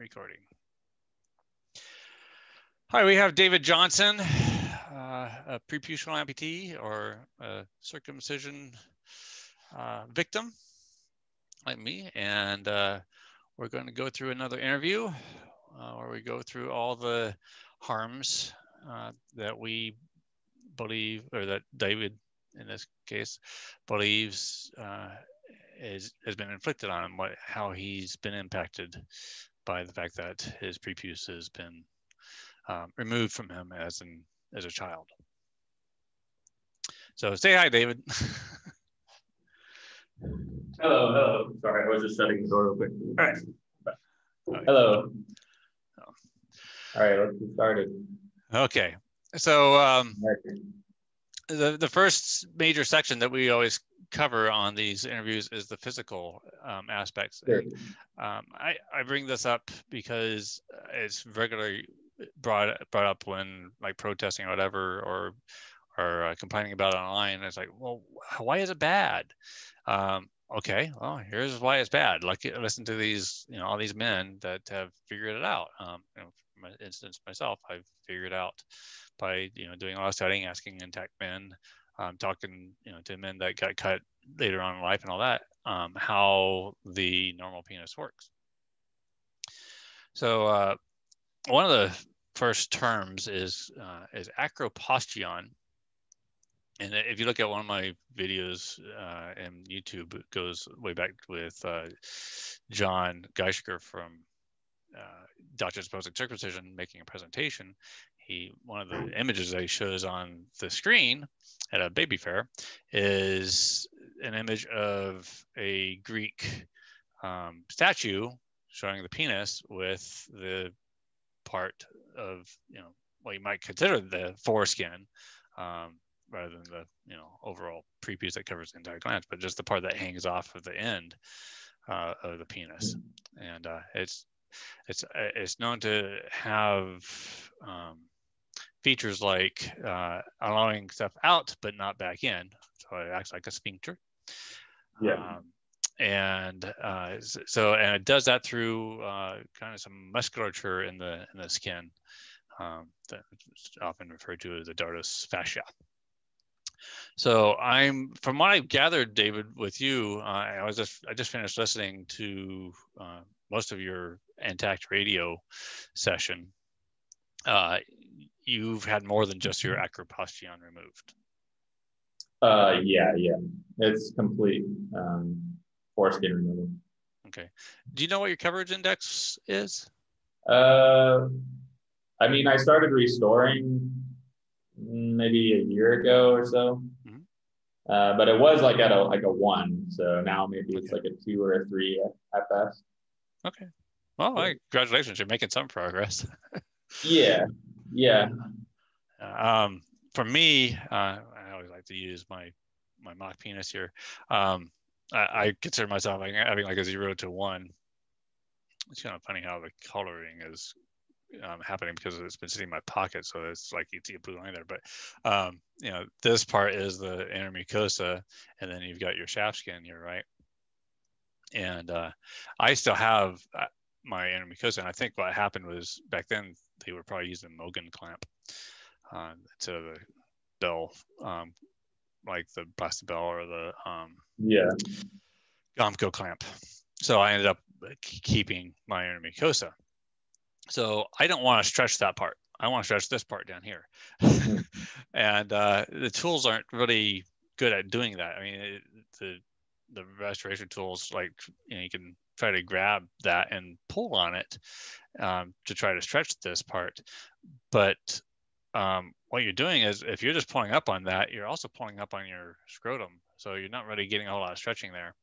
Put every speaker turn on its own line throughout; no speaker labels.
recording. Hi, we have David Johnson, uh, a preputial amputee or a circumcision uh, victim like me. And uh, we're going to go through another interview uh, where we go through all the harms uh, that we believe, or that David in this case believes uh, is, has been inflicted on him, what, how he's been impacted by the fact that his prepuce has been um, removed from him as an as a child. So say hi, David.
hello, hello. Sorry, I was just shutting the door real quick. All right. Hello. Oh. All right, let's get started.
Okay. So um, the the first major section that we always cover on these interviews is the physical um, aspects. Sure. Um, I, I bring this up because it's regularly brought brought up when like protesting or whatever or or uh, complaining about it online. It's like, well, why is it bad? Um, okay, well, here's why it's bad. Like, listen to these, you know, all these men that have figured it out. Um, you know, for my instance, myself, I've figured out by you know doing a lot of studying, asking intact men, um, talking you know to men that got cut later on in life and all that, um, how the normal penis works. So uh, one of the first terms is uh, is acroposthion. And if you look at one of my videos uh, in YouTube, it goes way back with uh, John Geisheker from uh, Doctors Opposing Circumcision making a presentation. He one of the images that he shows on the screen at a baby fair is an image of a Greek um, statue showing the penis with the part of you know what you might consider the foreskin um, rather than the you know overall prepuce that covers the entire glans, but just the part that hangs off of the end uh, of the penis, and uh, it's it's it's known to have um, features like uh, allowing stuff out but not back in, so it acts like a sphincter.
Yeah. Um,
and uh, so and it does that through uh, kind of some musculature in the in the skin um, that's often referred to as the dartos fascia. So I'm from what I've gathered, David, with you, uh, I was just I just finished listening to uh, most of your intact radio session. You've had more than just your acroposthion removed.
Uh, yeah, yeah, it's complete. Um, foreskin removal.
Okay. Do you know what your coverage index is?
Uh, I mean, I started restoring maybe a year ago or so. Mm-hmm. Uh, but it was like at a like a one, so now maybe it's like a two or a three at, at best.
Okay. Well, yeah. congratulations! You're making some progress.
yeah, yeah.
Um, for me, uh, I always like to use my my mock penis here. Um, I, I consider myself like having like a zero to one. It's kind of funny how the coloring is um, happening because it's been sitting in my pocket, so it's like you see a blue line there. But um, you know, this part is the inner mucosa, and then you've got your shaft skin here, right? And uh, I still have uh, my inner mucosa, and I think what happened was back then they were probably using Mogen clamp uh, to the bell um, like the Plastibell or the um,
yeah
Gomco clamp. So I ended up keeping my inner mucosa. So I don't want to stretch that part. I want to stretch this part down here. and uh, the tools aren't really good at doing that. I mean, it, the the restoration tools, like you know, you can try to grab that and pull on it um, to try to stretch this part, but um, what you're doing is if you're just pulling up on that, you're also pulling up on your scrotum. So you're not really getting a whole lot of stretching there.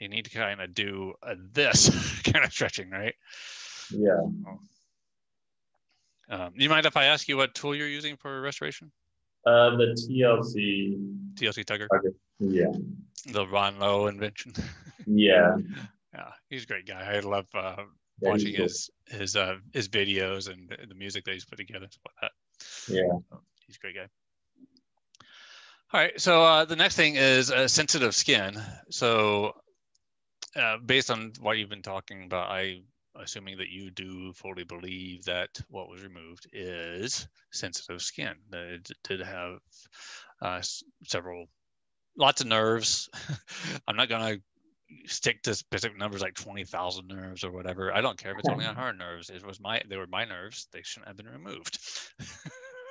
You need to kind of do a, this kind of stretching, right?
Yeah.
Um, you mind if I ask you what tool you're using for restoration?
Uh, the TLC.
TLC Tugger.
Yeah.
The Ron Low invention.
yeah.
Yeah, he's a great guy. I love uh, yeah, watching his his uh, his videos and the music that he's put together. Stuff like that.
Yeah.
he's a great guy. All right. So uh, the next thing is uh, sensitive skin. So uh, based on what you've been talking about, I assuming that you do fully believe that what was removed is sensitive skin. That it did have uh, several, lots of nerves. I'm not going to stick to specific numbers like 20,000 nerves or whatever. I don't care if it's only on her nerves. It was my, they were my nerves. They shouldn't have been removed.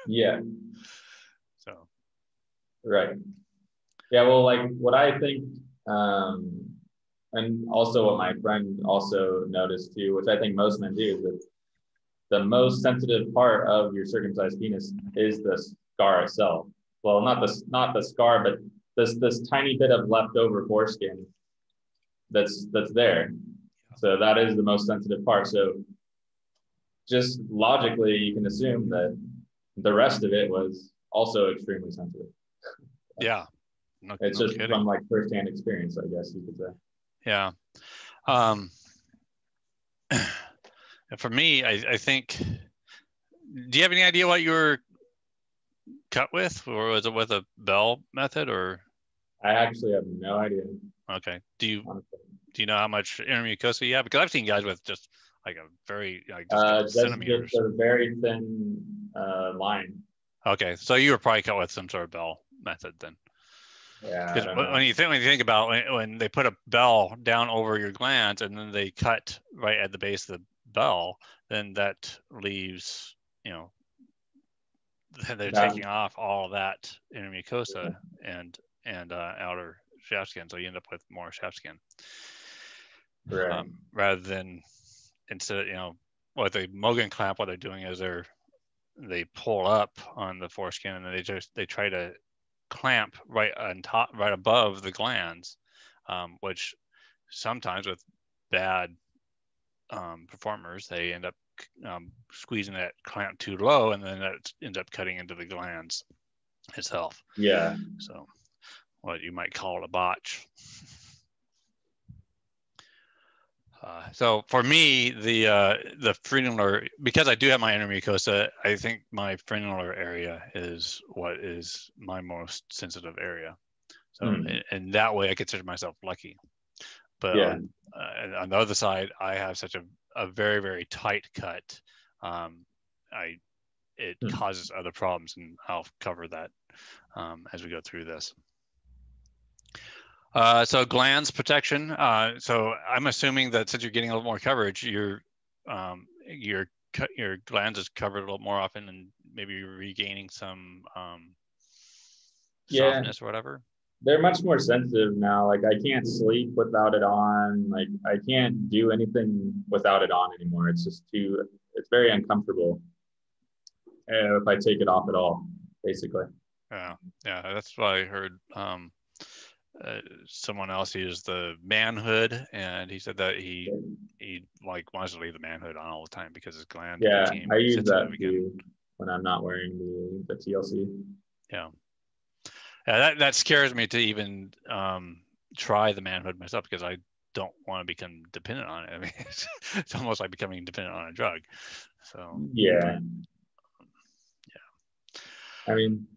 yeah.
So.
Right. Yeah. Well, like what I think, um, and also what my friend also noticed too, which I think most men do, is that the most sensitive part of your circumcised penis is the scar itself. Well, not the not the scar, but this this tiny bit of leftover foreskin that's that's there. So that is the most sensitive part. So just logically, you can assume that the rest of it was also extremely sensitive.
Yeah.
No, it's no just kidding. from like firsthand experience, I guess you could say.
Yeah. Um, for me, I, I think, do you have any idea what you were cut with, or was it with a bell method, or?
I actually have no idea.
Okay. Do you Honestly. do you know how much inner mucosa you have? Because I've seen guys with just like a very like just
uh, centimeters. Just a very thin uh, line.
Okay, so you were probably cut with some sort of bell method then.
Yeah.
when you think when you think about when, when they put a bell down over your glands and then they cut right at the base of the bell, then that leaves you know they're yeah. taking off all that inner mucosa yeah. and and uh, outer shaft skin, so you end up with more shaft skin.
Right. Um,
rather than instead, of, you know, what the Mogen clamp, what they're doing is they're they pull up on the foreskin and they just they try to clamp right on top, right above the glands, um, which sometimes with bad um, performers they end up um, squeezing that clamp too low, and then that ends up cutting into the glands itself.
Yeah.
So what you might call a botch. Uh, so for me, the uh, the frenular, because I do have my inner mucosa, I think my frenular area is what is my most sensitive area. So mm. in, in, that way, I consider myself lucky. But yeah. on, uh, on, the other side, I have such a, a very very tight cut. Um, I it mm. causes other problems, and I'll cover that um, as we go through this. Uh, so glands protection. Uh, so I'm assuming that since you're getting a little more coverage, your um, your your glands is covered a little more often, and maybe you're regaining some um, yeah. softness or whatever.
They're much more sensitive now. Like I can't sleep without it on. Like I can't do anything without it on anymore. It's just too. It's very uncomfortable uh, if I take it off at all, basically.
Yeah, yeah, that's what I heard. Um, uh, someone else used the manhood and he said that he he like wants to leave the manhood on all the time because his gland
yeah i use that too when i'm not wearing the, the tlc
yeah. Yeah that, that scares me to even um, try the manhood myself because i don't want to become dependent on it. I mean it's, it's almost like becoming dependent on a drug so.
Yeah.
Yeah.
I mean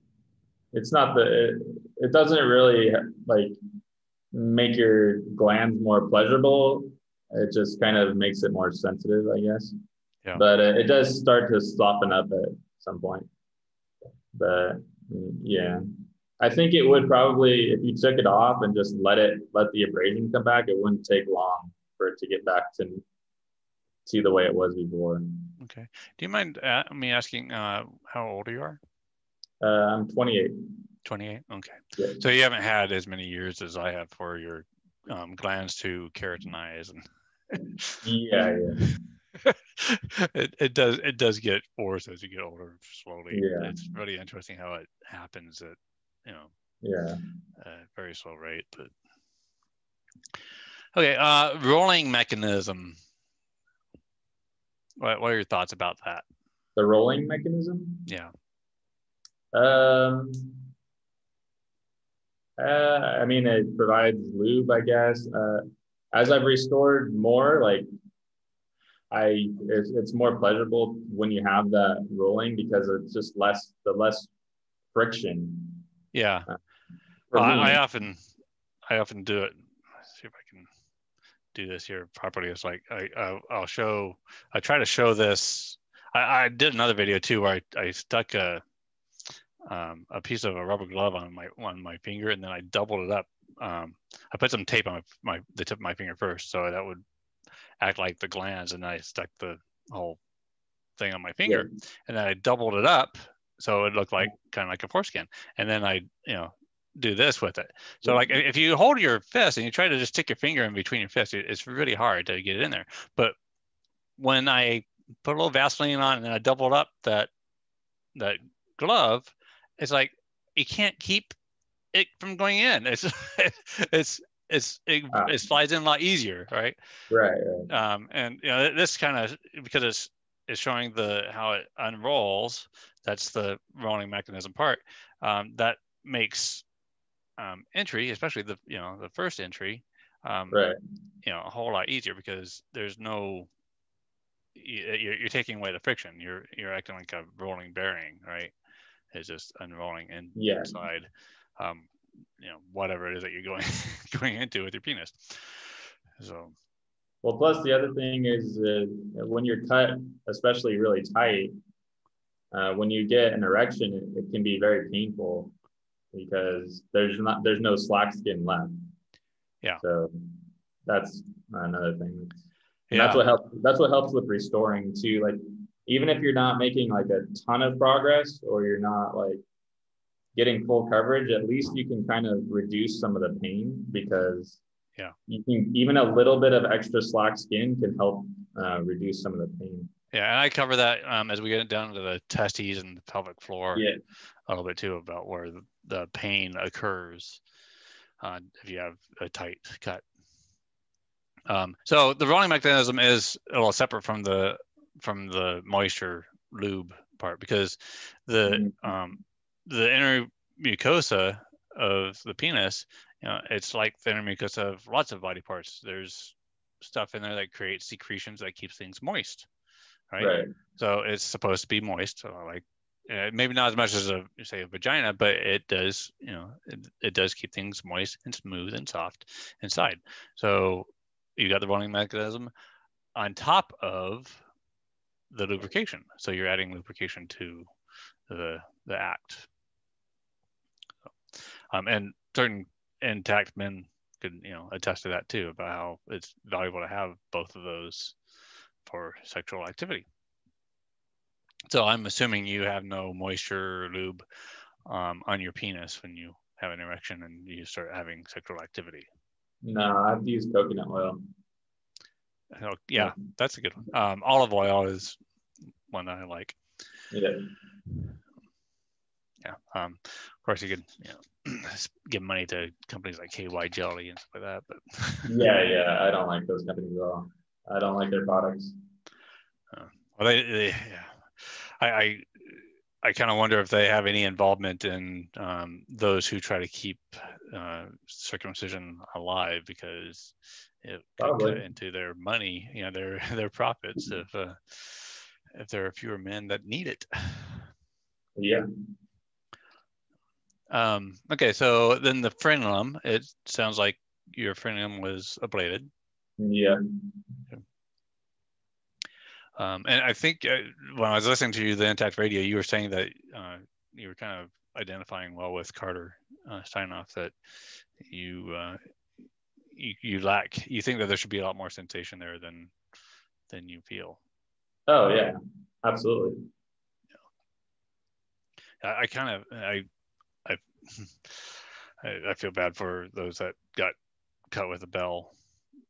it's not the it, it doesn't really like make your glands more pleasurable. It just kind of makes it more sensitive i guess.
Yeah.
but uh, it does start to soften up at some point. But yeah. I think it would probably if you took it off and just let it let the abrasion come back it wouldn't take long for it to get back to see the way it was before.
Okay. Do you mind uh, me asking uh, how old you are
uh, I'm 28.
28. Okay. Yeah. So you haven't had as many years as I have for your um, glands to keratinize and.
yeah,
yeah. it, it does it does get worse as you get older slowly.
Yeah.
It's really interesting how it happens at you know
yeah
a very slow rate, but okay. Uh, rolling mechanism. What, what are your thoughts about that?
The rolling mechanism?
Yeah.
Um, uh, I mean, it provides lube, I guess. Uh, as I've restored more, like I, it's, it's more pleasurable when you have that rolling because it's just less, the less friction.
Yeah. Uh, well, I, I, often, I often do it. Let's see if I can do this here properly. It's like I, I will show I try to show this. I, I did another video too where I, I stuck a um, a piece of a rubber glove on my on my finger and then I doubled it up. Um, I put some tape on my, my the tip of my finger first so that would act like the glands and I stuck the whole thing on my finger yeah. and then I doubled it up so it looked like kind of like a foreskin and then I you know do this with it. So like if you hold your fist and you try to just stick your finger in between your fists, it's really hard to get it in there. But when I put a little Vaseline on and then I doubled up that that glove, it's like you can't keep it from going in. It's it's it's it, ah. it slides in a lot easier, right?
Right. right.
Um, and you know this kind of because it's it's showing the how it unrolls. That's the rolling mechanism part. Um, that makes um, entry, especially the you know the first entry, um,
right.
you know, a whole lot easier because there's no you're, you're taking away the friction. You're you're acting like a rolling bearing, right? It's just unrolling in,
yeah.
inside, um, you know, whatever it is that you're going going into with your penis. So.
Well, plus the other thing is uh, when you're cut, especially really tight, uh, when you get an erection, it, it, can be very painful because there's not there's no slack skin left.
Yeah.
So that's another thing. And yeah. that's what helps. That's what helps with restoring too. Like even if you're not making like a ton of progress or you're not like getting full coverage, at least you can kind of reduce some of the pain because
yeah,
you can even a little bit of extra slack skin can help uh, reduce some of the pain.
Yeah, and I cover that um, as we get down to the testes and the pelvic floor
yeah.
a little bit too about where the, the pain occurs uh, if you have a tight cut. Um, so the rolling mechanism is a little separate from the from the moisture lube part because the mm-hmm. um, the inner mucosa of the penis, you know, it's like the inner mucosa of lots of body parts. There's stuff in there that creates secretions that keeps things moist, right? right. So it's supposed to be moist, so like uh, maybe not as much as a say a vagina, but it does, you know, it, it does keep things moist and smooth and soft inside. So you got the rolling mechanism on top of the lubrication. So you're adding lubrication to the the act. Um, and certain intact men could you know attest to that too about how it's valuable to have both of those for sexual activity. So I'm assuming you have no moisture lube um, on your penis when you have an erection and you start having sexual activity.
No, I've used coconut oil.
Oh, yeah, that's a good one. Um, olive oil is one that I like.
Yeah.
Yeah. Um, of course, you could you know give money to companies like KY Jelly and stuff like that, but
yeah, yeah, I don't like those companies at all. I don't like their products.
Uh, well, they, they yeah, I, I, I kind of wonder if they have any involvement in um, those who try to keep uh, circumcision alive because it could cut into their money, you know, their their profits if uh, if there are fewer men that need it.
Yeah.
Um, okay, so then the frenulum, it sounds like your frenulum was ablated.
Yeah.
Um, and I think uh, when I was listening to you, the intact radio, you were saying that uh, you were kind of identifying well with Carter uh, Steinoff that you, uh, you you lack. You think that there should be a lot more sensation there than than you feel.
Oh yeah, absolutely.
Yeah. I, I kind of I I I feel bad for those that got cut with the bell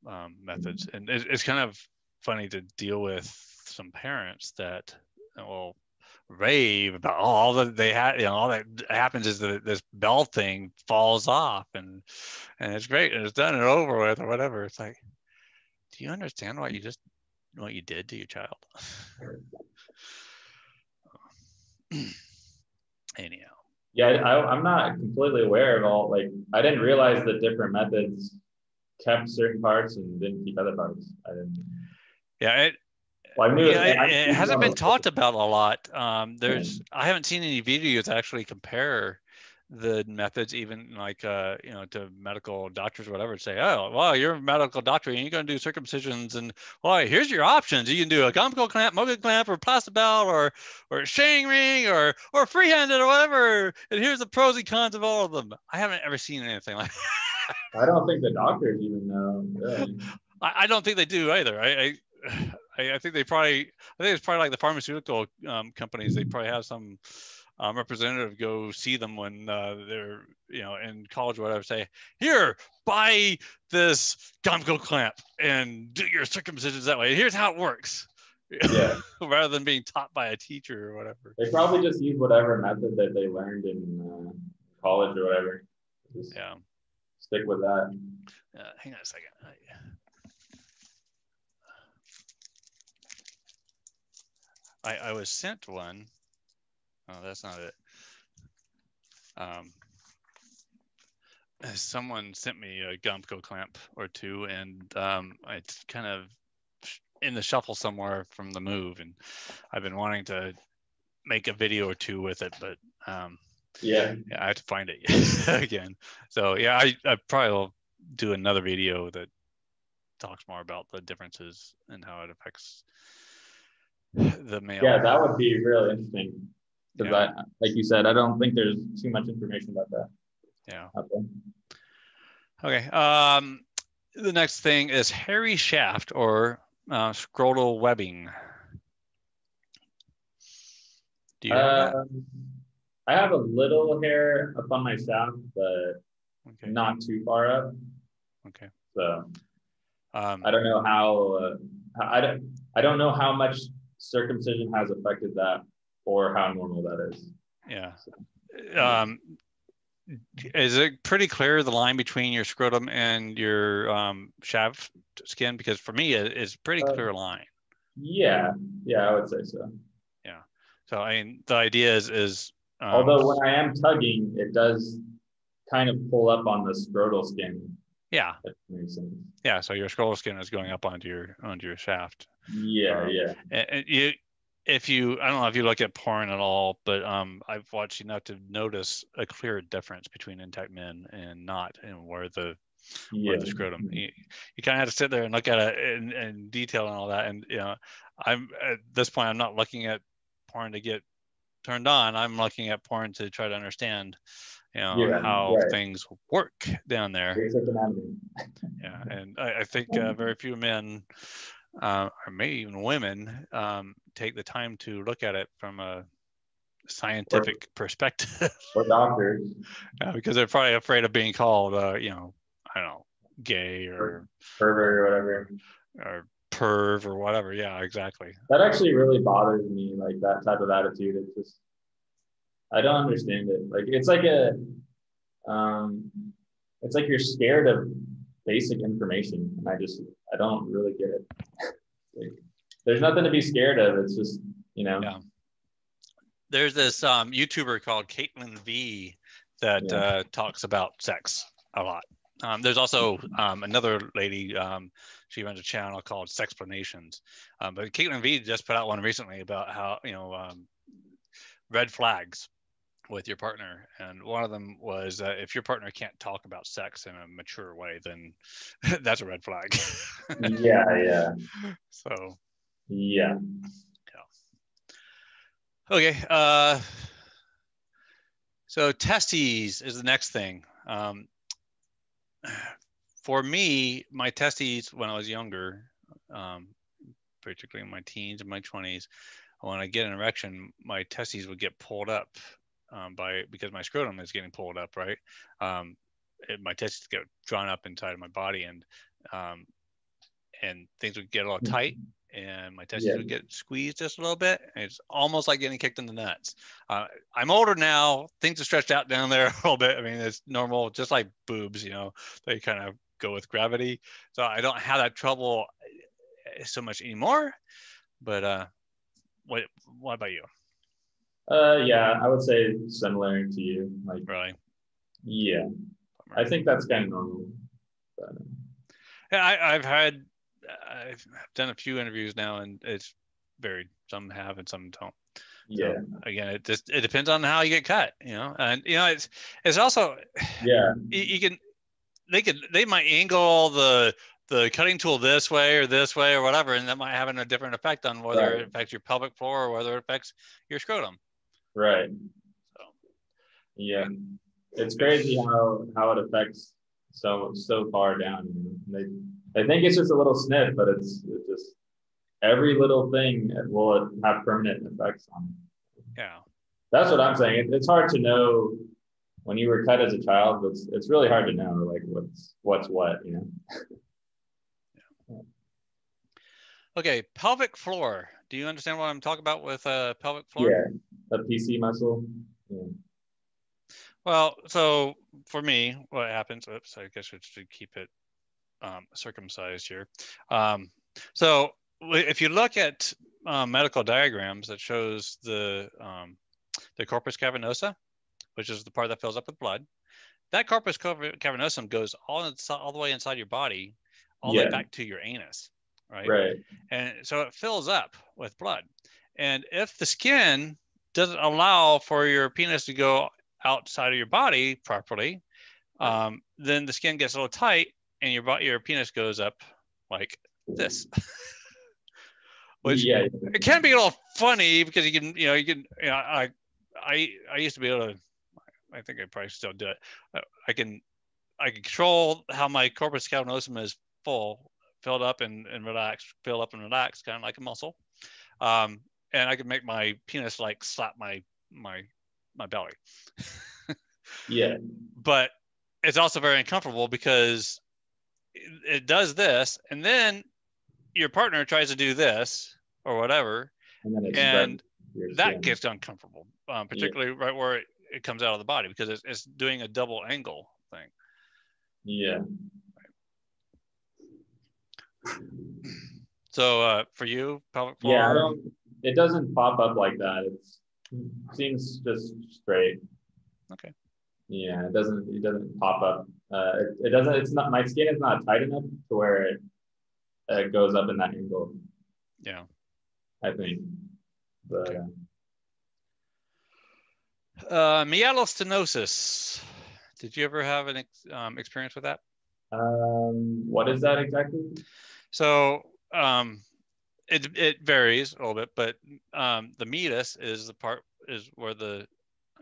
um, methods, and it, it's kind of funny to deal with some parents that will rave about oh, all that they had you know all that happens is that this bell thing falls off and and it's great and it's done and over with or whatever. It's like do you understand what you just what you did to your child? Anyhow.
Yeah I, i'm not completely aware of all like i didn't realize that different methods kept certain parts and didn't keep other parts. I didn't
yeah it well, yeah, it, it hasn't been talked about a lot. Um, there's, I haven't seen any videos actually compare the methods, even like uh, you know, to medical doctors or whatever, say, oh, well, you're a medical doctor and you're going to do circumcisions, and well, here's your options. You can do a Gomco clamp, Mogen clamp, or plastibell, or or shang ring, or or freehanded, or whatever. And here's the pros and cons of all of them. I haven't ever seen anything like.
I don't think the doctors even know.
I, I don't think they do either. I, I I think they probably I think it's probably like the pharmaceutical um, companies. They probably have some um, representative go see them when uh, they're you know in college or whatever say here buy this Gomco clamp and do your circumcisions that way. Here's how it works.
Yeah.
Rather than being taught by a teacher or whatever.
They probably just use whatever method that they learned in uh, college or whatever. Just
yeah.
stick with that.
Uh, hang on a second. I, I I was sent one Oh, that's not it. Um, someone sent me a Gomco clamp or two, and um, it's kind of in the shuffle somewhere from the move, and I've been wanting to make a video or two with it, but um,
yeah.
yeah, I have to find it again. So yeah, I, I probably will do another video that talks more about the differences and how it affects the male.
Yeah, that would be really interesting because yeah. I, like you said, I don't think there's too much information about that.
Yeah. Okay. Um, the next thing is hairy shaft or uh, scrotal webbing.
Do you have um, I have a little hair up on my shaft, but okay. not too far up.
Okay.
So um, I don't know how. Uh, I don't. I don't know how much circumcision has affected that or how normal that is.
Yeah. Um, is it pretty clear the line between your scrotum and your um, shaft skin? Because for me, it, it's pretty uh, clear line.
Yeah, yeah, I would say so.
Yeah. So I mean, the idea is is
um, although when I am tugging, it does kind of pull up on the scrotal skin.
Yeah. Yeah. So your scrotal skin is going up onto your onto your shaft.
Yeah, um, yeah.
And, and you if you i don't know if you look at porn at all but um i've watched enough to notice a clear difference between intact men and not and where the yeah. where the scrotum you, you kind of have to sit there and look at it in, in detail and all that and you know i'm at this point i'm not looking at porn to get turned on i'm looking at porn to try to understand you know yeah, how right. things work down there yeah and i, I think uh, very few men uh, or maybe even women um, take the time to look at it from a scientific or, perspective.
or doctors.
Yeah, because they're probably afraid of being called, uh, you know, I don't know, gay or
pervert or whatever.
Or perv or whatever. Yeah, exactly.
That actually really bothers me, like that type of attitude. It's just, I don't understand it. Like, it's like a, um, it's like you're scared of basic information. And I just, I don't really get it. like, there's nothing to be scared of. It's just, you know.
Yeah. There's this um, YouTuber called Caitlin V that yeah. uh, talks about sex a lot. Um, there's also um, another lady. Um, she runs a channel called Sexplanations. Um, but Caitlin V just put out one recently about how you know um, red flags with your partner and one of them was uh, if your partner can't talk about sex in a mature way then that's a red flag.
Yeah yeah.
So
yeah.
Yeah. Okay uh so testes is the next thing. Um for me my testes when i was younger um particularly in my teens and my 20s when i get an erection my testes would get pulled up um, by because my scrotum is getting pulled up, right? Um, it, my testes get drawn up inside of my body, and um, and things would get a little tight, and my testes yeah. would get squeezed just a little bit. it's almost like getting kicked in the nuts. Uh, I'm older now; things are stretched out down there a little bit. I mean, it's normal, just like boobs. You know, they kind of go with gravity, so I don't have that trouble eh, so much anymore. But uh, what what about you?
Uh, yeah, I would say similar to you. Like,
really?
Yeah, I think that's kind of normal. But, uh,
yeah, I, I've had, I've done a few interviews now, and it's varied. Some have and some don't.
Yeah.
So, again, it just it depends on how you get cut, you know, and you know it's it's also
yeah
you, you can they could they might angle the the cutting tool this way or this way or whatever, and that might have a different effect on whether right. it affects your pelvic floor or whether it affects your scrotum.
Right. So. Yeah, it's crazy how how it affects so so far down. They, I think it's just a little snip, but it's, it's just every little thing will have permanent effects on.
Yeah.
That's what I'm saying. It, it's hard to know when you were cut as a child. It's it's really hard to know like what's what's what, you know.
Okay, pelvic floor. Do you understand what I'm talking about with uh, pelvic floor?
Yeah, the PC muscle. Yeah.
Well, so for me, what happens? Oops, I guess we should keep it um, circumcised here. Um, so if you look at um, medical diagrams that shows the um, the corpus cavernosa, which is the part that fills up with blood, that corpus cavernosum goes all all the way inside your body, all yeah. the way back to your anus right?
Right.
And so it fills up with blood. And if the skin doesn't allow for your penis to go outside of your body properly, um, then the skin gets a little tight and your body, your penis goes up like this. Which yeah. it can be a little funny because you can, you know, you can, you know, I, I, I used to be able to, I think I probably still do it. I can, I can control how my corpus cavernosum is full filled up and, and relaxed, fill up and relax, kind of like a muscle. Um, and I could make my penis like slap my my my belly.
yeah.
But it's also very uncomfortable because it, it does this, and then your partner tries to do this or whatever, and, and that gets uncomfortable, um, particularly yeah. right where it, it comes out of the body because it's, it's doing a double angle thing.
Yeah.
So uh, for you, pelvic floor?
Yeah, I don't, it doesn't pop up like that. It's, it seems just straight.
Okay.
Yeah, it doesn't. It doesn't pop up. Uh, it, it doesn't. It's not. My skin is not tight enough to where it, it goes up in that angle.
Yeah.
I think. But. Okay.
Uh, meatal stenosis. Did you ever have an ex- um, experience with that?
Um, what is that exactly?
So um, it it varies a little bit, but um, the meatus is the part is where the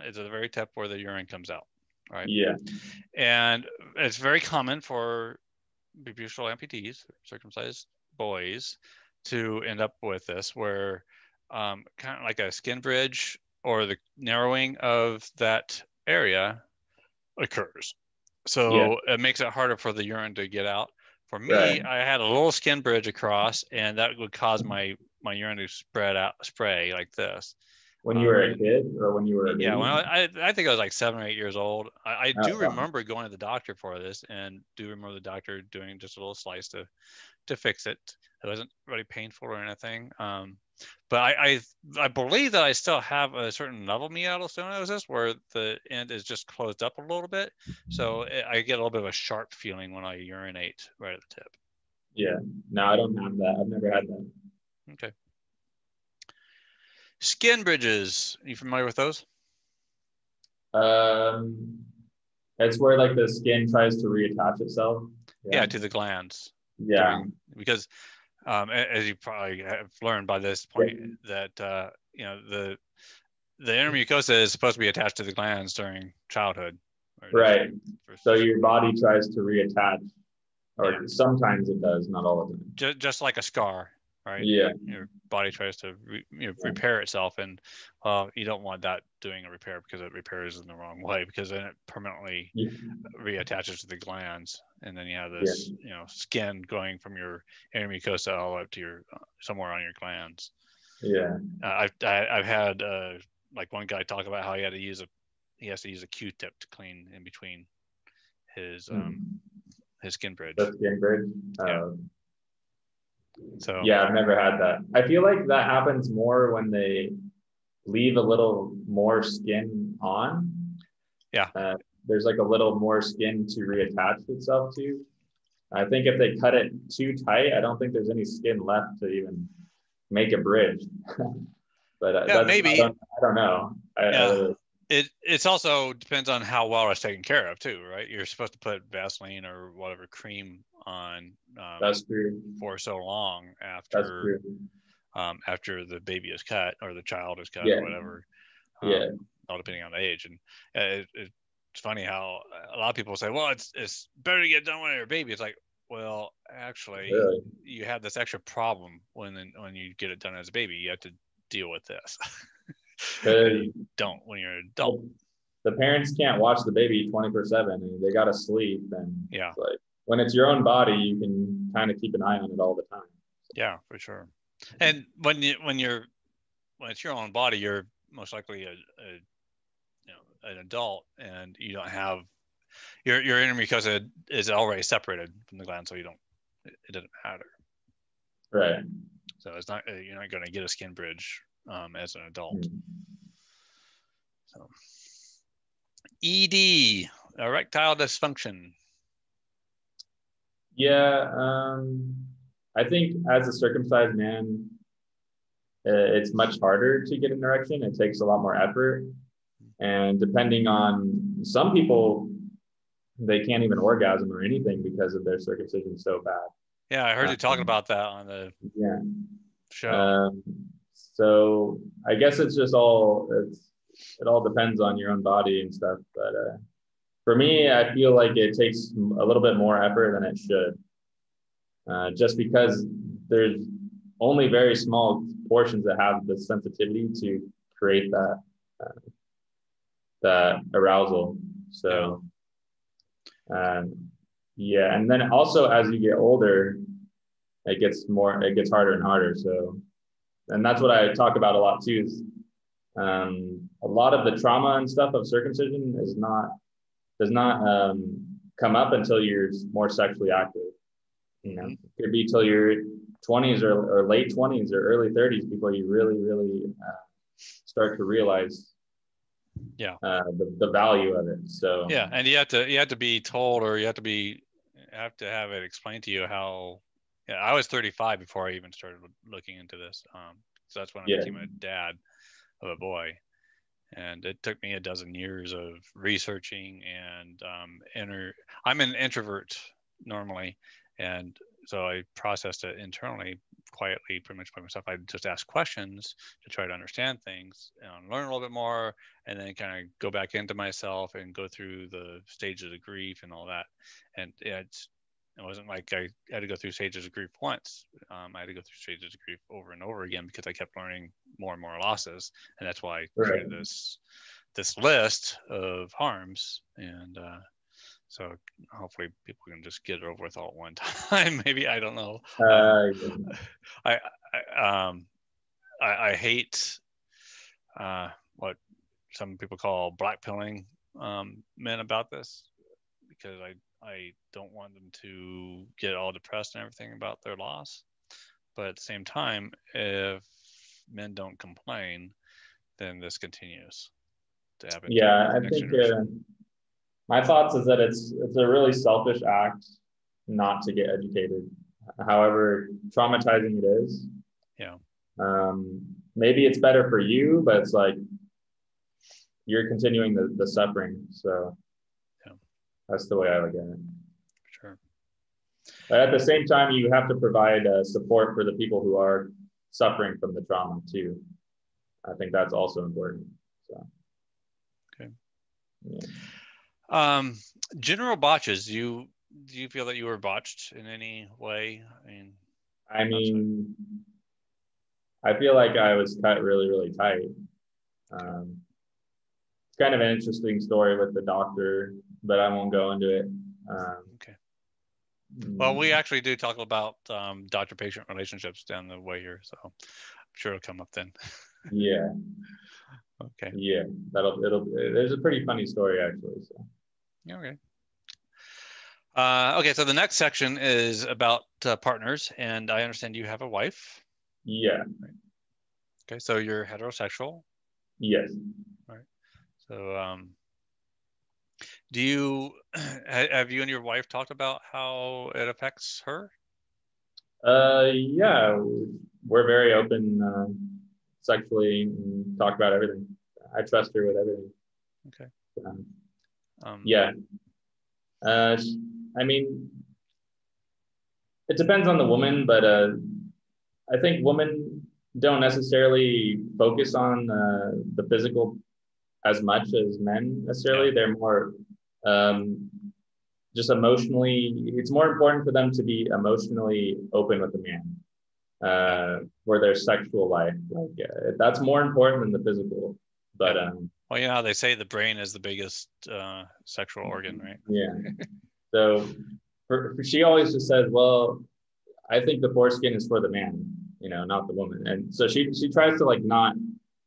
is at the very tip where the urine comes out, right?
Yeah.
And it's very common for preputial amputees, circumcised boys, to end up with this, where um, kind of like a skin bridge or the narrowing of that area occurs. So yeah. it makes it harder for the urine to get out. For me, right. I had a little skin bridge across, and that would cause my my urine to spread out, spray like this.
When you were a um, kid, or when you were
yeah, when I, I think I was like seven or eight years old. I, I oh, do remember going to the doctor for this, and do remember the doctor doing just a little slice to to fix it. It wasn't really painful or anything. Um, but I, I, I believe that I still have a certain level of meatal stenosis where the end is just closed up a little bit, so it, I get a little bit of a sharp feeling when I urinate right at the tip.
Yeah, no, I don't have that. I've never had that.
Okay. Skin bridges. Are you familiar with those?
Um, it's where like the skin tries to reattach itself.
Yeah, yeah to the glands.
Yeah.
Because um, as you probably have learned by this point, that uh, you know the the inner mucosa is supposed to be attached to the glands during childhood.
Right. So your body tries to reattach, or yeah. sometimes it does, not all of them.
Just, just like a scar, right?
Yeah.
Your body tries to re, you know, repair itself, and well, you don't want that doing a repair because it repairs in the wrong way because then it permanently yeah. reattaches to the glands and then you have this yeah. you know skin going from your inner mucosa all up to your uh, somewhere on your glands.
Yeah.
Uh, i've I, have i have had uh, like one guy talk about how he had to use a he has to use a q-tip to clean in between his mm. um his skin bridge.
The skin bridge?
Yeah. Um, so
yeah i've never had that. I feel like that happens more when they leave a little more skin on.
Yeah.
Uh, there's like a little more skin to reattach itself to. I think if they cut it too tight, I don't think there's any skin left to even make a bridge. but uh,
yeah, maybe
I don't, I don't know. I,
yeah. I it it's also depends on how well it's taken care of too, right? You're supposed to put Vaseline or whatever cream on um,
that's true
for so long after um, after the baby is cut or the child is cut
yeah.
or whatever.
Um, yeah,
all depending on the age. And uh, it, it's funny how uh, a lot of people say, "Well, it's it's better to get done when you're a baby." It's like, well, actually,
really?
you have this extra problem when when you get it done as a baby. You have to deal with this. you don't when you're an adult.
The parents can't watch the baby 24 seven. They got to sleep. And
yeah,
like when it's your own body, you can kind of keep an eye on it all the time.
Yeah, for sure. And when you when you're when it's your own body, you're most likely a, a an adult, and you don't have your your inner mucosa is already separated from the gland, so you don't it, it doesn't matter.
Right.
So it's not you're not going to get a skin bridge um, as an adult. Mm. So, ED, erectile dysfunction.
Yeah, um, I think as a circumcised man, uh, it's much harder to get an erection. It takes a lot more effort, and depending on some people, they can't even orgasm or anything because of their circumcision so bad.
Yeah, I heard you talking about that on the
yeah
show.
Um, so I guess it's just all it's it all depends on your own body and stuff. But uh, for me, I feel like it takes a little bit more effort than it should, uh, just because there's only very small portions that have the sensitivity to create that uh, that arousal. So, um, yeah, and then also as you get older, it gets more it gets harder and harder. So and that's what I talk about a lot too. Is um, a lot of the trauma and stuff of circumcision is not does not um, come up until you're more sexually active. You know, it could be till your 20s or, or late 20s or early 30s before you really, really uh, start to realize
yeah
uh, the, the value of it. So
yeah, and you have to you have to be told or you have to be have to have it explained to you how yeah, I was 35 before I even started looking into this. Um, so that's when I yeah. became a dad of a boy, and it took me a dozen years of researching and um, inner. I'm an introvert normally, and so I processed it internally quietly, pretty much by myself. I just ask questions to try to understand things and learn a little bit more, and then kind of go back into myself and go through the stages of grief and all that. And it's it wasn't like I had to go through stages of grief once. Um, I had to go through stages of grief over and over again because I kept learning more and more losses, and that's why I created this this list of harms. And uh, so hopefully people can just get it over with all at one time. Maybe I don't know. Uh, I, I um I, I hate uh, what some people call blackpilling um, men about this because I I don't want them to get all depressed and everything about their loss. But at the same time, if men don't complain, then this continues
to happen. Yeah, I think uh, my thoughts is that it's it's a really selfish act not to get educated. However traumatizing it is.
Yeah.
Um, maybe it's better for you, but it's like you're continuing the, the suffering. So yeah. that's the way I look at it.
Sure.
But at the same time, you have to provide uh, support for the people who are suffering from the trauma too. I think that's also important. So.
Okay. Yeah. Um, general botches. Do you do you feel that you were botched in any way? I mean,
I mean, I feel like I was cut really, really tight. Um, it's kind of an interesting story with the doctor but I won't go into it. Um,
okay. Well, we mm. actually do talk about um, doctor-patient relationships down the way here, so I'm sure it'll come up then.
yeah.
Okay.
Yeah, that'll it'll. There's a pretty funny story actually. So.
Okay. Uh, okay, so the next section is about uh, partners, and I understand you have a wife.
Yeah.
Okay, so you're heterosexual.
Yes.
All right. So, um, do you have you and your wife talked about how it affects her?
Uh, yeah, we're very open. Uh, sexually and talk about everything. I trust her with everything.
Okay.
Um, um, yeah. Uh, I mean, it depends on the woman, but uh, I think women don't necessarily focus on uh, the physical as much as men necessarily. They're more um, just emotionally. It's more important for them to be emotionally open with a man uh, for their sexual life. Like uh, that's more important than the physical. But um,
well, you know they say the brain is the biggest uh, sexual organ, right?
Yeah. so she always just says, "Well, I think the foreskin is for the man, you know, not the woman." And so she she tries to like not.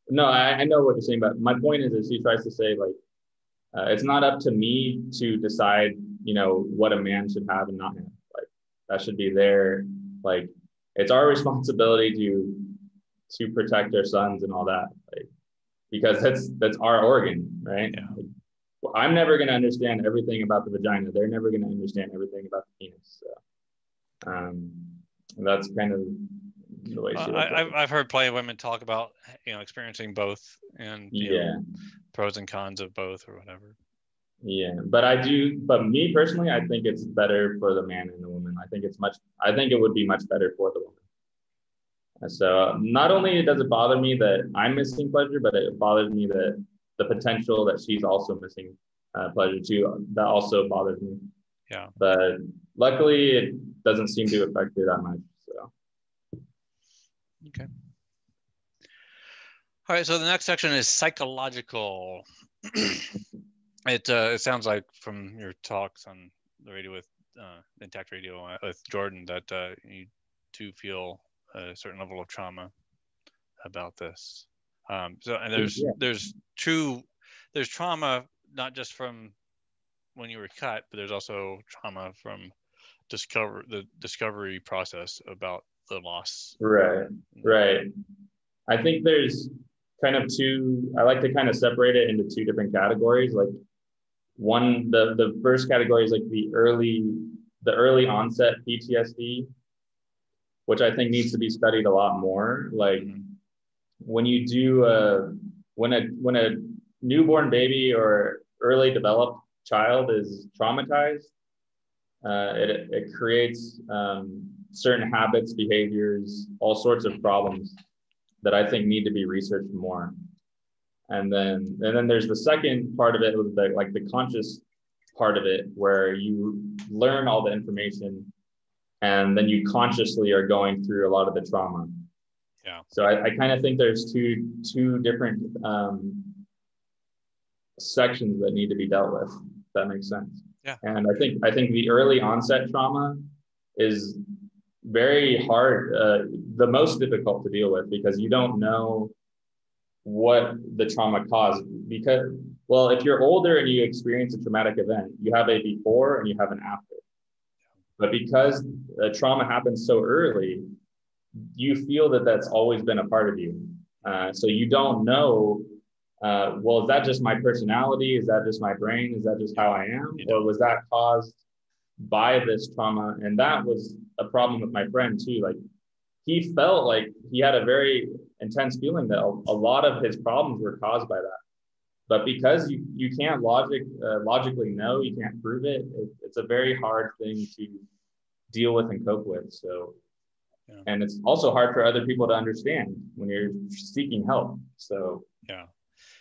No, I, I know what you're saying, but my point is that she tries to say like, uh, it's not up to me to decide, you know, what a man should have and not have. Like that should be their like. It's our responsibility to to protect our sons and all that. Like because that's that's our organ, right? Yeah. I'm never going to understand everything about the vagina. They're never going to understand everything about the penis. So, um, that's kind of the way.
Uh, I, have heard plenty of women talk about you know experiencing both and yeah, know, pros and cons of both or whatever.
Yeah, but I do. But me personally, I think it's better for the man and the woman. I think it's much. I think it would be much better for the woman. So not only does it bother me that I'm missing pleasure, but it bothers me that the potential that she's also missing uh, pleasure too. That also bothers me.
Yeah.
But luckily, it doesn't seem to affect her that much. So.
Okay. All right. So the next section is psychological. it uh, it sounds like from your talks on the radio with uh, intact radio uh, with Jordan that uh, you do feel a certain level of trauma about this. Um, so and there's yeah. there's true there's trauma not just from when you were cut, but there's also trauma from discover the discovery process about the loss.
Right, right. I think there's kind of two. I like to kind of separate it into two different categories. Like one, the the first category is like the early the early onset PTSD, which I think needs to be studied a lot more. Like when you do a when a when a newborn baby or early developed child is traumatized, uh, it it creates um, certain habits, behaviors, all sorts of problems that I think need to be researched more. And then and then there's the second part of it, the, like the conscious part of it, where you learn all the information and then you consciously are going through a lot of the trauma.
Yeah.
So i, I kind of think there's two two different um, sections that need to be dealt with that makes sense.
Yeah.
And i think i think the early onset trauma is very hard uh, the most difficult to deal with because you don't know what the trauma caused because well if you're older and you experience a traumatic event you have a before and you have an after but because the trauma happens so early, you feel that that's always been a part of you. Uh, so you don't know, uh, well, is that just my personality? Is that just my brain? Is that just how I am? Or was that caused by this trauma? And that was a problem with my friend too. Like he felt like he had a very intense feeling that a, a lot of his problems were caused by that. But because you, you can't logic uh, logically know, you can't prove it, it, it's a very hard thing to deal with and cope with. So, yeah. and it's also hard for other people to understand when you're seeking help. So,
yeah.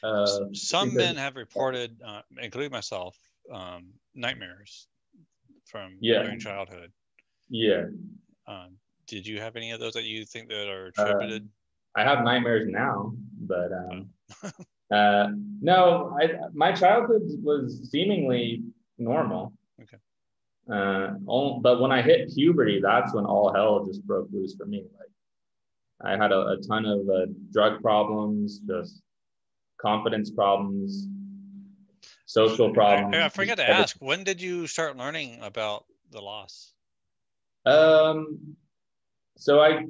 Uh, Some men have reported, uh, including myself, um, nightmares from
yeah.
during childhood.
Yeah.
Um, did you have any of those that you think that are attributed?
Uh, I have nightmares now, but um, oh. uh, no, I, my childhood was seemingly normal.
Okay.
Uh, all, but when I hit puberty, that's when all hell just broke loose for me. Like I had a, a ton of uh, drug problems, just confidence problems, social problems.
I, I forget to ask, when did you start learning about the loss?
Um, so I,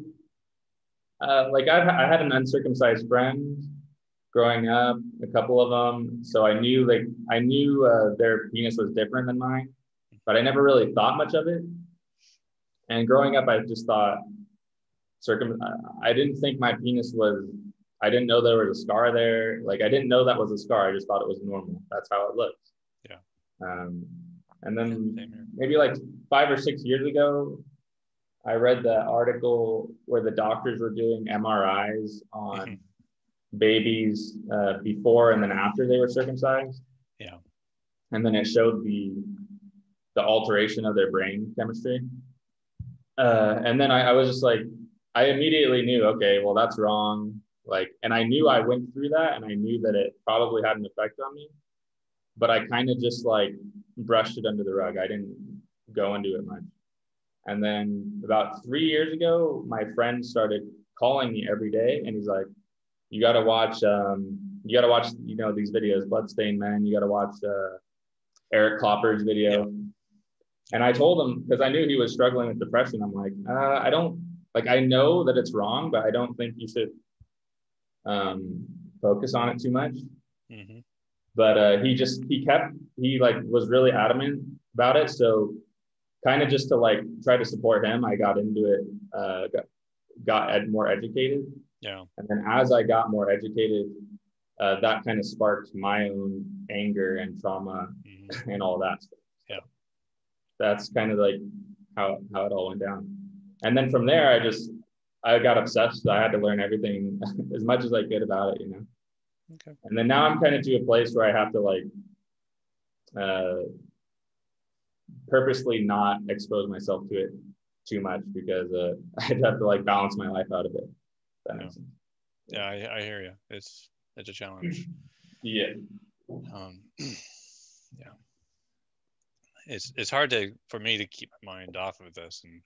uh, like I've, I had an uncircumcised friend growing up, a couple of them. So I knew like I knew uh, their penis was different than mine but I never really thought much of it. And growing up, I just thought circum. I didn't think my penis was I didn't know there was a scar there. Like I didn't know that was a scar. I just thought it was normal. That's how it looked.
Yeah.
Um, and then maybe like five or six years ago, I read the article where the doctors were doing MRIs on. babies uh, before and then after they were circumcised.
Yeah.
And then it showed the the alteration of their brain chemistry. Uh, and then I, I was just like, I immediately knew, okay, well that's wrong. Like, and I knew I went through that, and I knew that it probably had an effect on me. But I kind of just like brushed it under the rug. I didn't go into it much. And then about three years ago, my friend started calling me every day, and he's like, "You got to watch. Um, you got to watch. You know these videos, Bloodstained Men You got to watch uh, Eric Clopper's video." Yeah. And I told him because I knew he was struggling with depression. I'm like, uh, I don't like. I know that it's wrong, but I don't think you should um, focus on it too much. Mm-hmm. But uh, he just he kept he like was really adamant about it. So kind of just to like try to support him, I got into it, uh, got, got more educated.
Yeah.
And then as I got more educated, uh, that kind of sparked my own anger and trauma mm-hmm. and all that stuff.
Yeah.
That's kind of like how, how it all went down. And then from there, I just, I got obsessed. I had to learn everything as much as I could about it, you know?
Okay.
And then now I'm kind of to a place where I have to like, uh, purposely not expose myself to it too much because uh, I'd have to like balance my life out of it.
Yeah, yeah I, I, hear you. It's it's a challenge.
yeah.
Um, yeah. It's it's hard to for me to keep my mind off of this and.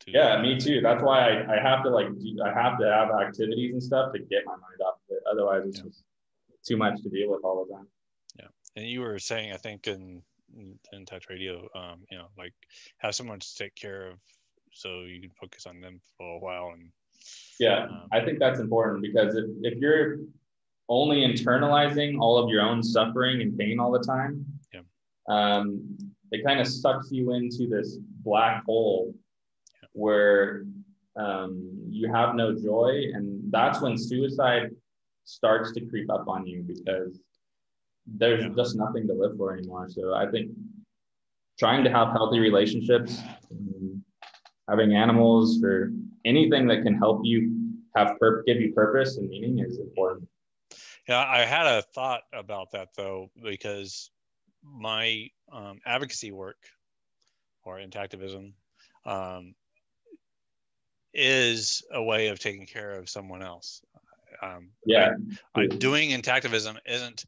To, yeah, me too. That's why I, I have to like do, I have to have activities and stuff to get my mind off of it. Otherwise, it's yeah. just too much to deal with all the time.
Yeah, and you were saying I think in intact radio um, you know like have someone to take care of so you can focus on them for a while and
yeah um, i think that's important because if, if you're only internalizing all of your own suffering and pain all the time
yeah.
um, it kind of sucks you into this black hole yeah. where um, you have no joy and that's when suicide starts to creep up on you because there's yeah. just nothing to live for anymore. So I think trying to have healthy relationships, having animals or anything that can help you have pur- give you purpose and meaning is important.
Yeah, I had a thought about that though, because my um, advocacy work or intactivism um, is a way of taking care of someone else. Um,
yeah,
I, I, doing intactivism isn't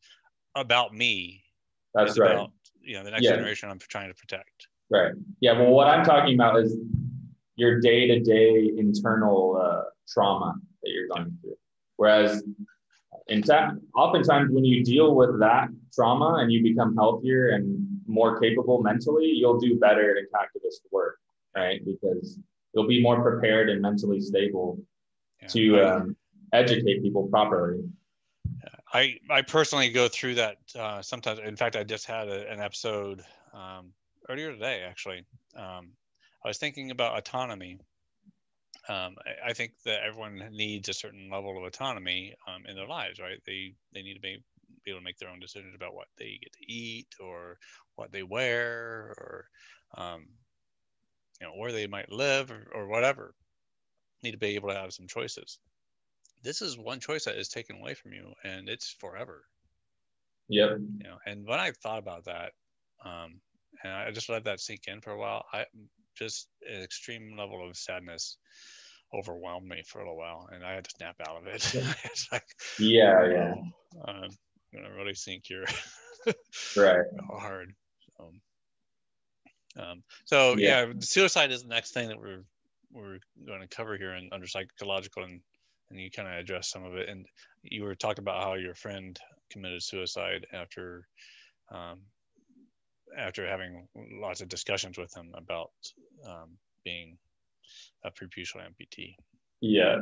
about me.
That's right.
About, you know, the next yeah. generation I'm trying to protect.
Right. Yeah. Well, what I'm talking about is your day to day internal uh, trauma that you're going through. Whereas, in fact, oftentimes when you deal with that trauma and you become healthier and more capable mentally, you'll do better in activist work, right? Because you'll be more prepared and mentally stable yeah. to um, educate people properly.
I I personally go through that uh, sometimes. In fact, I just had a, an episode um, earlier today. Actually, um, I was thinking about autonomy. Um, I, I, think that everyone needs a certain level of autonomy um, in their lives, right? They they need to be, be able to make their own decisions about what they get to eat or what they wear or um, you know where they might live or, or whatever. Need to be able to have some choices this is one choice that is taken away from you and it's forever.
Yep.
You know, and when I thought about that, um, and I just let that sink in for a while, I just an extreme level of sadness overwhelmed me for a little while and I had to snap out of it. it's
like, yeah, yeah.
Oh, I'm gonna really sink here.
right.
hard. So, um, so yeah. yeah, suicide is the next thing that we're we're going to cover here in under psychological and and you kind of addressed some of it. And you were talking about how your friend committed suicide after um, after having lots of discussions with him about um, being a preputial amputee.
Yeah,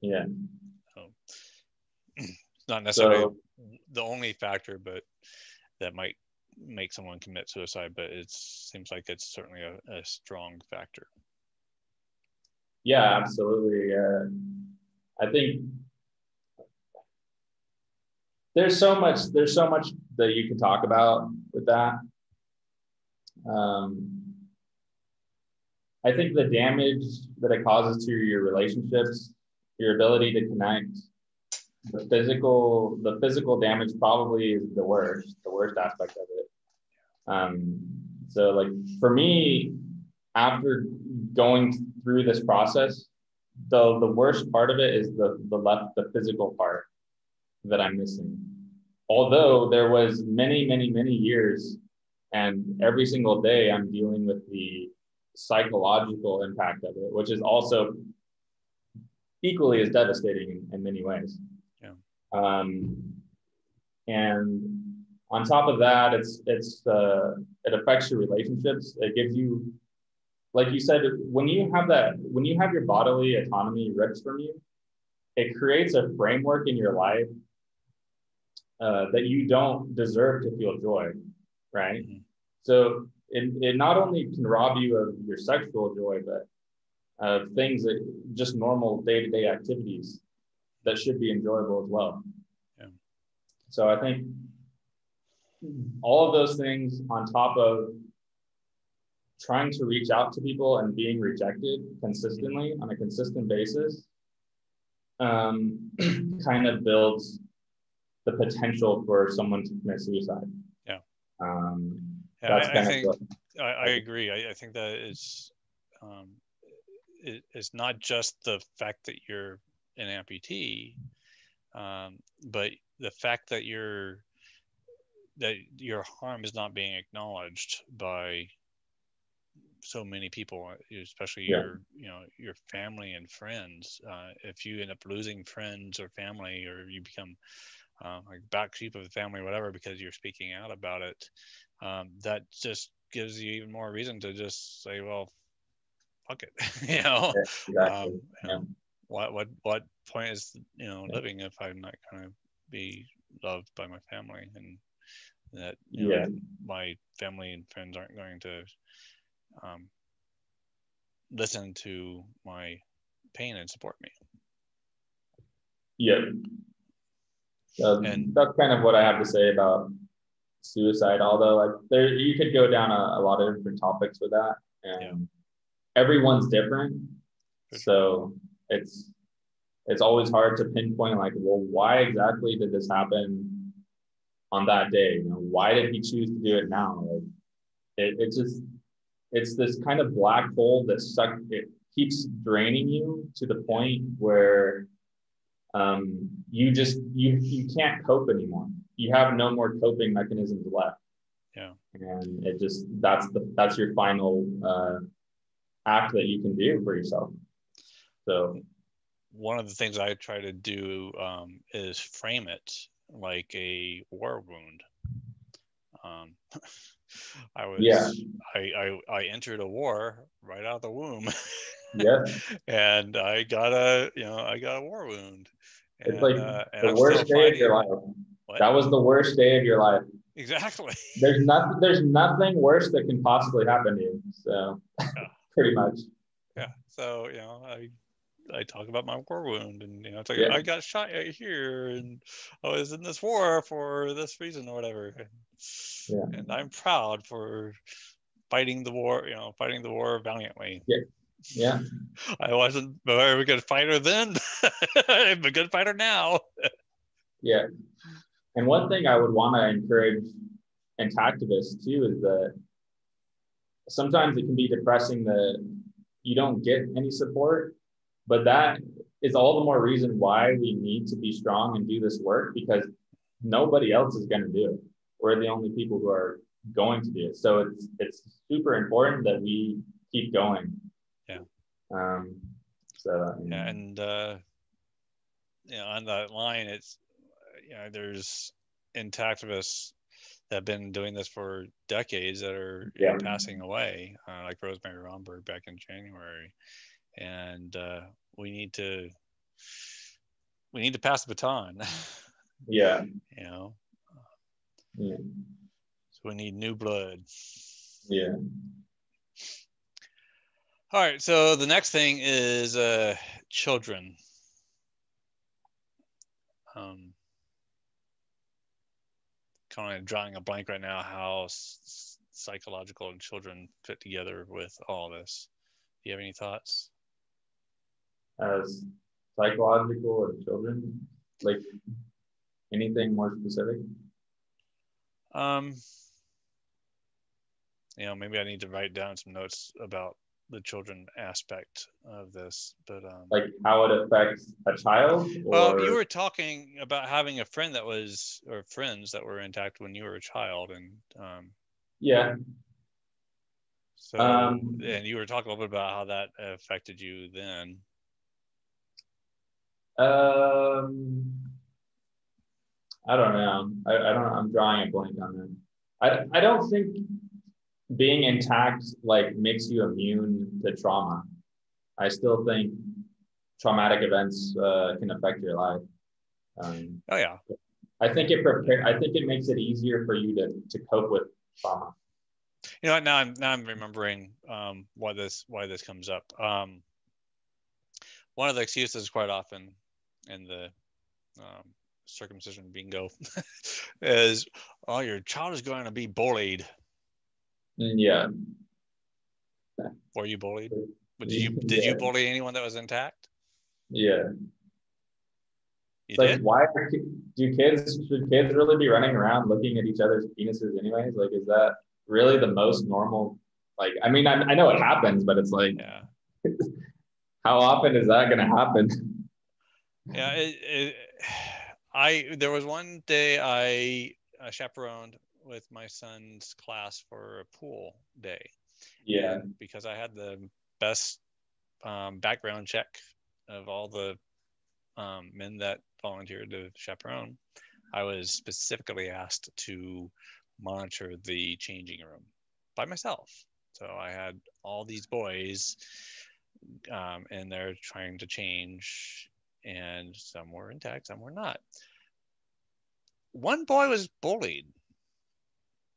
yeah.
So it's not necessarily so, the only factor, but that might make someone commit suicide. But it seems like it's certainly a, a strong factor.
Yeah, absolutely. Uh, I think there's so much there's so much that you can talk about with that. Um, I think the damage that it causes to your relationships, your ability to connect, the physical the physical damage probably is the worst, the worst aspect of it. Um, so like for me, after going through this process, the the worst part of it is the the left the physical part that I'm missing. Although there was many many many years, and every single day I'm dealing with the psychological impact of it, which is also equally as devastating in, in many ways.
Yeah.
Um, and on top of that, it's it's uh, it affects your relationships. It gives you, like you said, when you have that, when you have your bodily autonomy ripped from you, it creates a framework in your life uh, that you don't deserve to feel joy, right? Mm-hmm. So it, it not only can rob you of your sexual joy, but of things that just normal day to day activities that should be enjoyable as well. Yeah. So I think all of those things on top of trying to reach out to people and being rejected consistently on a consistent basis um, kind of builds the potential for someone to commit suicide.
Yeah.
Um,
yeah I, I, think I, I, agree. I, I, think that is um, it, it's not just the fact that you're an amputee, um, but the fact that you're that your harm is not being acknowledged by so many people, especially yeah. your you know your family and friends. Uh, if you end up losing friends or family, or you become uh, like back sheep of the family, whatever, because you're speaking out about it, um, that just gives you even more reason to just say, well, fuck it, you know.
Exactly. Um,
yeah. what what what point is you know living if I'm not going to be loved by my family and that you know, my family and friends aren't going to um, listen to my pain and support me.
Yeah. Um, and that's kind of what I have to say about suicide. Although, like, there you could go down a, a lot of different topics with that, and yeah. everyone's different. so it's it's always hard to pinpoint, like, well, why exactly did this happen? on that day? You know, why did he choose to do it now? Like, it, it just it's this kind of black hole that suck it keeps draining you to the point where um, you just you you can't cope anymore. You have no more coping mechanisms left.
Yeah,
and it just that's the that's your final uh, act that you can do for yourself. So
one of the things I try to do um, is frame it like a war wound. Um, I was yeah. I, I I entered a war right out of the womb.
yeah.
and I got a you know I got a war wound.
And, it's like uh, the I'm worst day of your life. What? That was the worst day of your life.
Exactly.
There's nothing. There's nothing worse that can possibly happen to you. So, yeah. pretty much.
Yeah. So you know, I I talk about my war wound, and you know, it's like yeah. I got shot right here, and I was in this war for this reason or whatever.
Yeah.
And I'm proud for fighting the war, you know, fighting the war valiantly.
Yeah. Yeah.
I wasn't a very good fighter then. I'm a good fighter now.
yeah. And one thing I would want to encourage intactivists too is that sometimes it can be depressing that you don't get any support but that is all the more reason why we need to be strong and do this work because nobody else is going to do it. We're the only people who are going to do it. So it's it's super important that we keep going.
Yeah.
Um. So
yeah, and uh, you know, on that line, it's you know, there's intactivists that have been doing this for decades that are yeah. know, passing away, uh, like Rosemary Romberg back in January and uh, we need to we need to pass the baton.
Yeah.
you know.
Yeah.
So we need new blood.
Yeah.
All right. So the next thing is uh, children. Um, kind of drawing a blank right now how psychological and children fit together with all this. Do you have any thoughts?
As psychological and children, like anything more specific?
Um, you know, maybe I need to write down some notes about the children aspect of this, but um,
like how it affects a child. Or...
Well, you were talking about having a friend that was, or friends that were intact when you were a child, and um,
yeah.
So, um, and you were talking a little bit about how that affected you then.
Um, I don't know. I, I don't. I'm drawing a blank on that. I I don't think being intact like makes you immune to trauma. I still think traumatic events uh, can affect your life.
Um, oh yeah.
I think it prepare. I think it makes it easier for you to to cope with trauma.
You know, now I'm now I'm remembering um, why this why this comes up. Um, one of the excuses quite often in the um, circumcision bingo is, "Oh, your child is going to be bullied."
Yeah.
Were you bullied? Did you did yeah. you bully anyone that was intact?
Yeah.
You
like,
did?
why do kids should kids really be running around looking at each other's penises anyways? Like, is that really the most normal? Like, I mean, I, I know it happens, but it's like,
yeah.
how often is that going to happen?
Yeah, it, it, I there was one day I uh, chaperoned with my son's class for a pool day.
Yeah.
And because I had the best um, background check of all the um, men that volunteered to chaperone, I was specifically asked to monitor the changing room by myself. So I had all these boys, um, and they're trying to change, and some were intact, some were not. One boy was bullied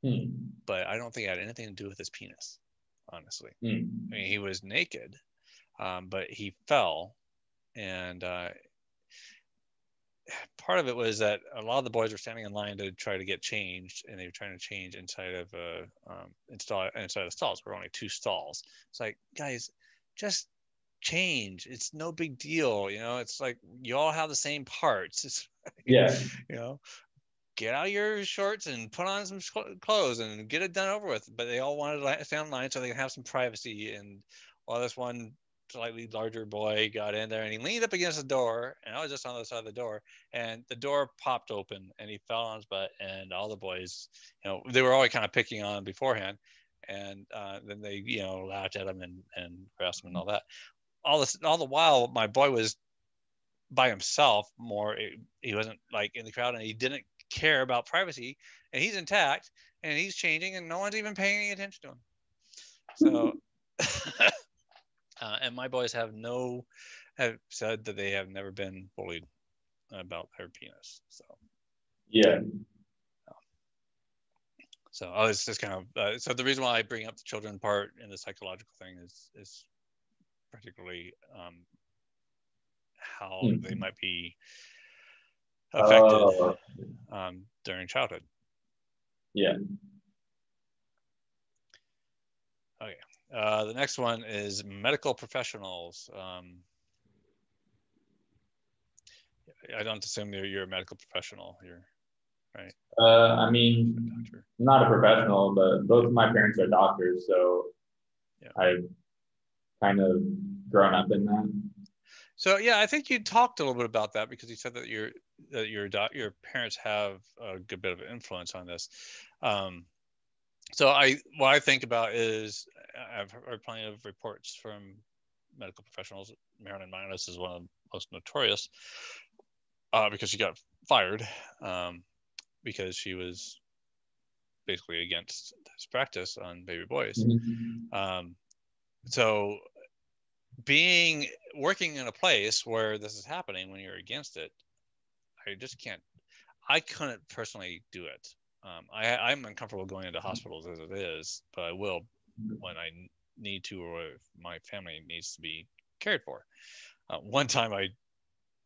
Hmm.
But I don't think it had anything to do with his penis, honestly.
Hmm.
I mean, he was naked, um, but he fell. And uh, part of it was that a lot of the boys were standing in line to try to get changed, and they were trying to change inside of a uh, um, install inside of the stalls. There were only two stalls. It's like, guys, just change. It's no big deal. You know, it's like you all have the same parts. It's
yeah.
You know, get out of your shorts and put on some clothes and get it done over with. But they all wanted to stand in line so they can have some privacy. And while this one slightly larger boy got in there and he leaned up against the door, and I was just on the side of the door, and the door popped open and he fell on his butt. And all the boys, you know, they were always kind of picking on him beforehand. And uh, then they, you know, laughed at him and, and harassed him and all that. All this, all the while, my boy was by himself more. He wasn't like in the crowd, and he didn't care about privacy and he's intact and he's changing and no one's even paying any attention to him. So uh, and my boys have no have said that they have never been bullied about their penis so.
Yeah.
So oh, it's just kind of uh, so the reason why I bring up the children part in the psychological thing is is particularly um, how mm. they might be affected uh, um, during childhood.
Yeah.
Okay. Uh, the next one is medical professionals. Um, I don't assume you're, you're a medical professional. You're right.
Uh, I mean, not a professional, but both of my parents are doctors, so yeah. I've kind of grown up in that.
So yeah, I think you talked a little bit about that because you said that your that your your parents have a good bit of influence on this. Um, so I what I think about is I've heard plenty of reports from medical professionals. Marilyn Milos is one of the most notorious uh, because she got fired um, because she was basically against this practice on baby boys. Mm-hmm. Um, so being working in a place where this is happening when you're against it i just can't i couldn't personally do it. Um, I, i'm uncomfortable going into hospitals as it is but i will when i need to or if my family needs to be cared for. Uh, one time i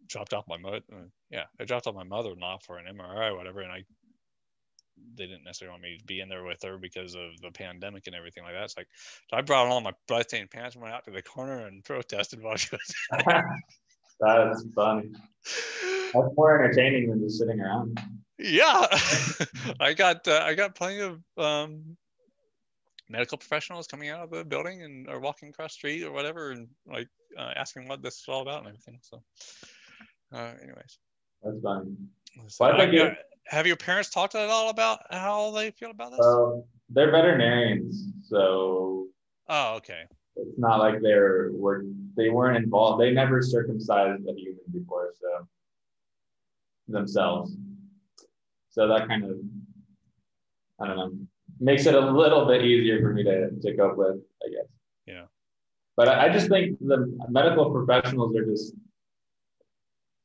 dropped off my mother uh, yeah i dropped off my mother-in-law for an mri or whatever and i they didn't necessarily want me to be in there with her because of the pandemic and everything like that. It's like so I brought all my blood stained pants and went out to the corner and protested while she was.
That's funny. That's more entertaining than just sitting around.
Yeah, I got uh, I got plenty of um, medical professionals coming out of the building and or walking across the street or whatever and like uh, asking what this is all about and everything. So, uh, anyways,
that's fine.
So well, have, have your parents talked at all about how they feel about this?
Uh, they're veterinarians, so.
Oh, okay.
It's not like they're were they weren't involved. They never circumcised a human before, so themselves. So that kind of, I don't know, makes it a little bit easier for me to, to cope with, I guess.
Yeah.
But I, I just think the medical professionals are just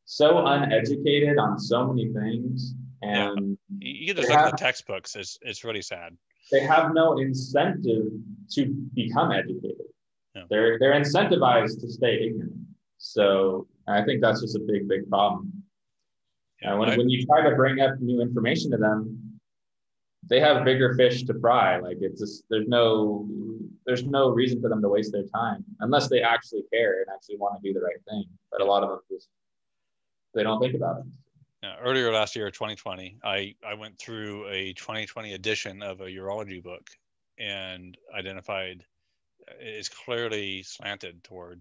so uneducated on so many things. And
yeah. you just look have, at the textbooks, it's, it's really sad.
They have no incentive to become educated. Yeah. They're, they're incentivized to stay ignorant. So I think that's just a big, big problem. Yeah, when, I, when you try to bring up new information to them, they have bigger fish to fry. Like it's just there's no there's no reason for them to waste their time unless they actually care and actually want to do the right thing. But a lot of them just they don't think about it.
Yeah, earlier last year, 2020, I, I went through a 2020 edition of a urology book and identified it's clearly slanted toward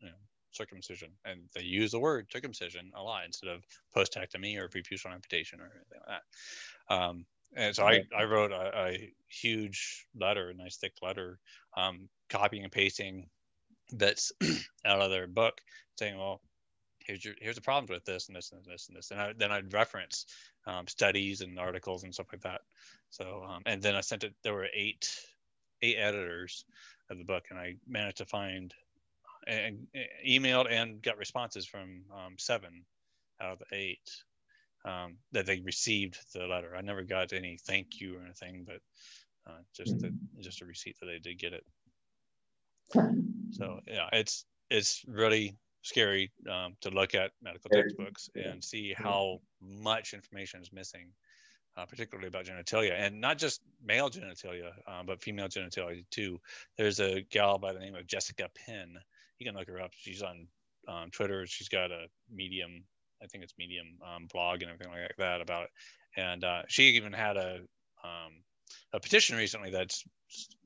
you know, circumcision, and they use the word circumcision a lot instead of posthectomy or preputial amputation or anything like that. Um, and so I, I wrote a, a, huge letter, a nice thick letter, um, copying and pasting bits out of their book, saying, "Well, here's your here's the problems with this and this and this and this," and I, then I'd reference um, studies and articles and stuff like that. So, um, and then I sent it. There were eight eight editors of the book, and I managed to find and, emailed and got responses from um, seven out of the eight um, that they received the letter. I never got any thank you or anything, but uh, just the, just a receipt that they did get it. So yeah, it's it's really scary um, to look at medical textbooks and see how much information is missing, uh, particularly about genitalia, and not just male genitalia, um, but female genitalia too. There's a gal by the name of Jessica Pin you can look her up. She's on um, Twitter. She's got a Medium, I think it's Medium um, blog and everything like that about it. And uh, she even had a um, a petition recently that's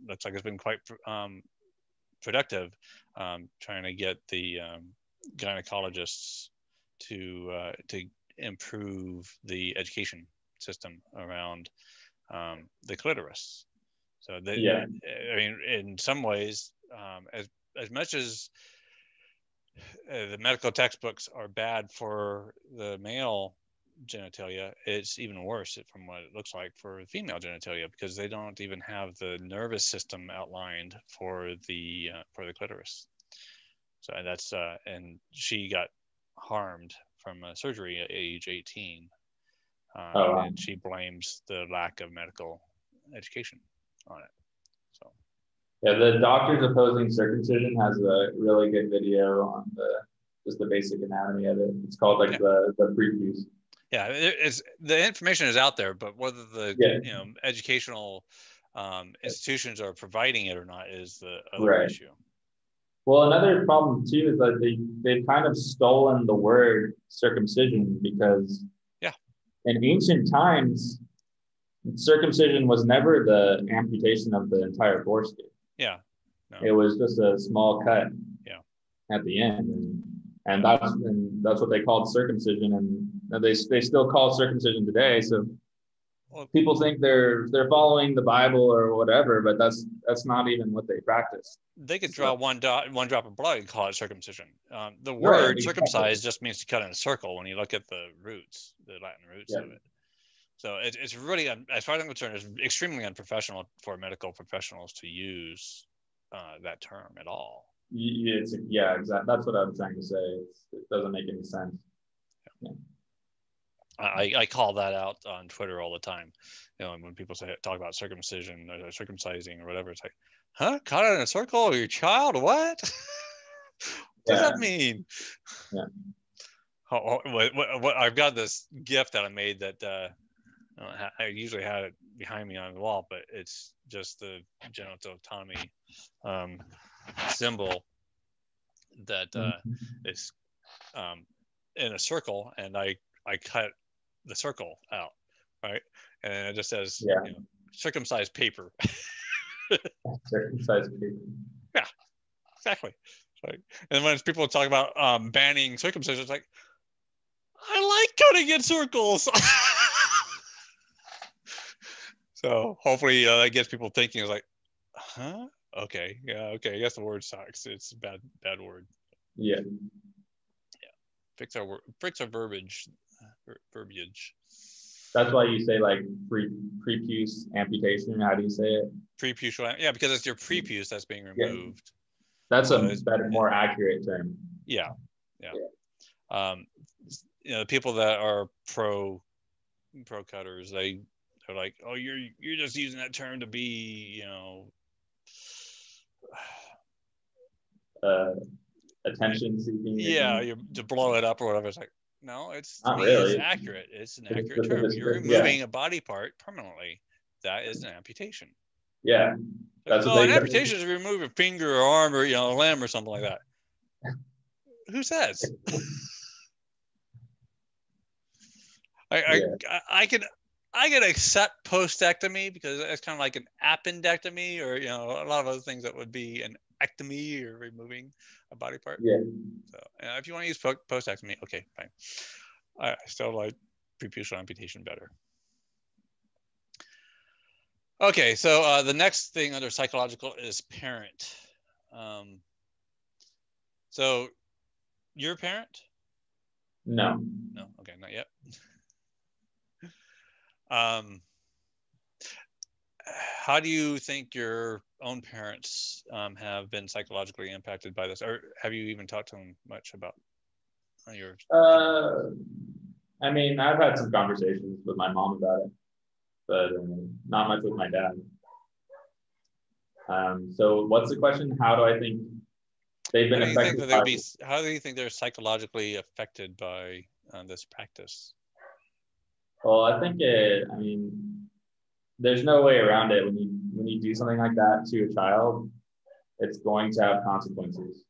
looks like it's been quite um, productive, um, trying to get the um, gynecologists to uh, to improve the education system around the clitoris. So yeah. I mean, in some ways, um, as as much as uh, the medical textbooks are bad for the male genitalia, it's even worse from what it looks like for female genitalia because they don't even have the nervous system outlined for the uh, for the clitoris. So that's uh, and she got harmed from a surgery at age 18, uh, oh, wow. and she blames the lack of medical education on it.
So yeah, the doctors opposing circumcision has a really good video on the just the basic anatomy of it. It's called like yeah. the the prepuce.
Yeah, it's the information is out there, but whether the yeah. you know educational um, institutions are providing it or not is the other right. issue.
Well, another problem too is that they they've kind of stolen the word circumcision because
yeah,
in ancient times, circumcision was never the amputation of the entire foreskin.
Yeah.
No. It was just a small cut.
Yeah.
At the end, and and that's and that's what they called circumcision, and they they still call circumcision today. So people think they're they're following the Bible or whatever, but that's that's not even what they practice.
They could draw so, one dot one drop of blood and call it circumcision. Um, the word right, circumcised just means to cut in a circle when you look at the roots, the Latin roots yeah. of it. So it, it's really, as far as I'm concerned, it's extremely unprofessional for medical professionals to use uh, that term at all.
It's, yeah, exactly. That's what I'm trying to say. It's, it doesn't make any sense. Yeah.
I, I call that out on Twitter all the time. You know, when people say talk about circumcision or circumcising or whatever, it's like, huh? Caught in a circle? Your child? What? what yeah. does that mean?
Yeah.
Oh, what, what, what, I've got this gift that I made that uh, I usually had it behind me on the wall, but it's just the genital autonomy um, symbol that uh, mm-hmm. is um, in a circle, and I I cut the circle out, right, and it just says yeah. you know, circumcised paper.
circumcised paper.
Yeah, exactly. Right. And when people talk about um, banning circumcision, it's like, I like cutting in circles. so hopefully uh, that gets people thinking. It's like, huh? Okay, yeah, okay. I guess the word sucks. It's a bad, bad word.
Yeah.
Yeah. Fix our fix our verbiage. Ver- verbiage.
That's why you say like pre prepuce amputation. How do you say it?
Prepuce. Yeah, because it's your prepuce that's being removed.
Yeah. That's a better, more accurate term.
Yeah. Yeah. yeah. Um, you know, the people that are pro pro cutters, they they're like, oh, you're you're just using that term to be, you know,
uh, attention seeking.
Yeah, you to blow it up or whatever. It's like, no, it's really. it's accurate. It's an accurate it's, term. You're removing yeah. a body part permanently. That is an amputation.
Yeah.
That's oh, an amputation is remove a finger or arm or you know a limb or something like that. Who says? I, yeah. I I can I can accept posthectomy because it's kind of like an appendectomy or you know a lot of other things that would be an ectomy or removing a body part.
Yeah.
So uh, if you want to use posthectomy, okay, fine. I still like preputial amputation better. Okay, so uh, the next thing under psychological is parent. Um, so, you're a parent?
No.
No. Okay, not yet. um, how do you think your own parents um, have been psychologically impacted by this, or have you even talked to them much about your?
Uh, I mean, I've had some conversations with my mom about it, but um, not much with my dad. Um, so, what's the question? How do I think they've been how affected?
By- be, how do you think they're psychologically affected by uh, this practice?
Well, I think it. I mean, there's no way around it when you when you do something like that to a child it's going to have consequences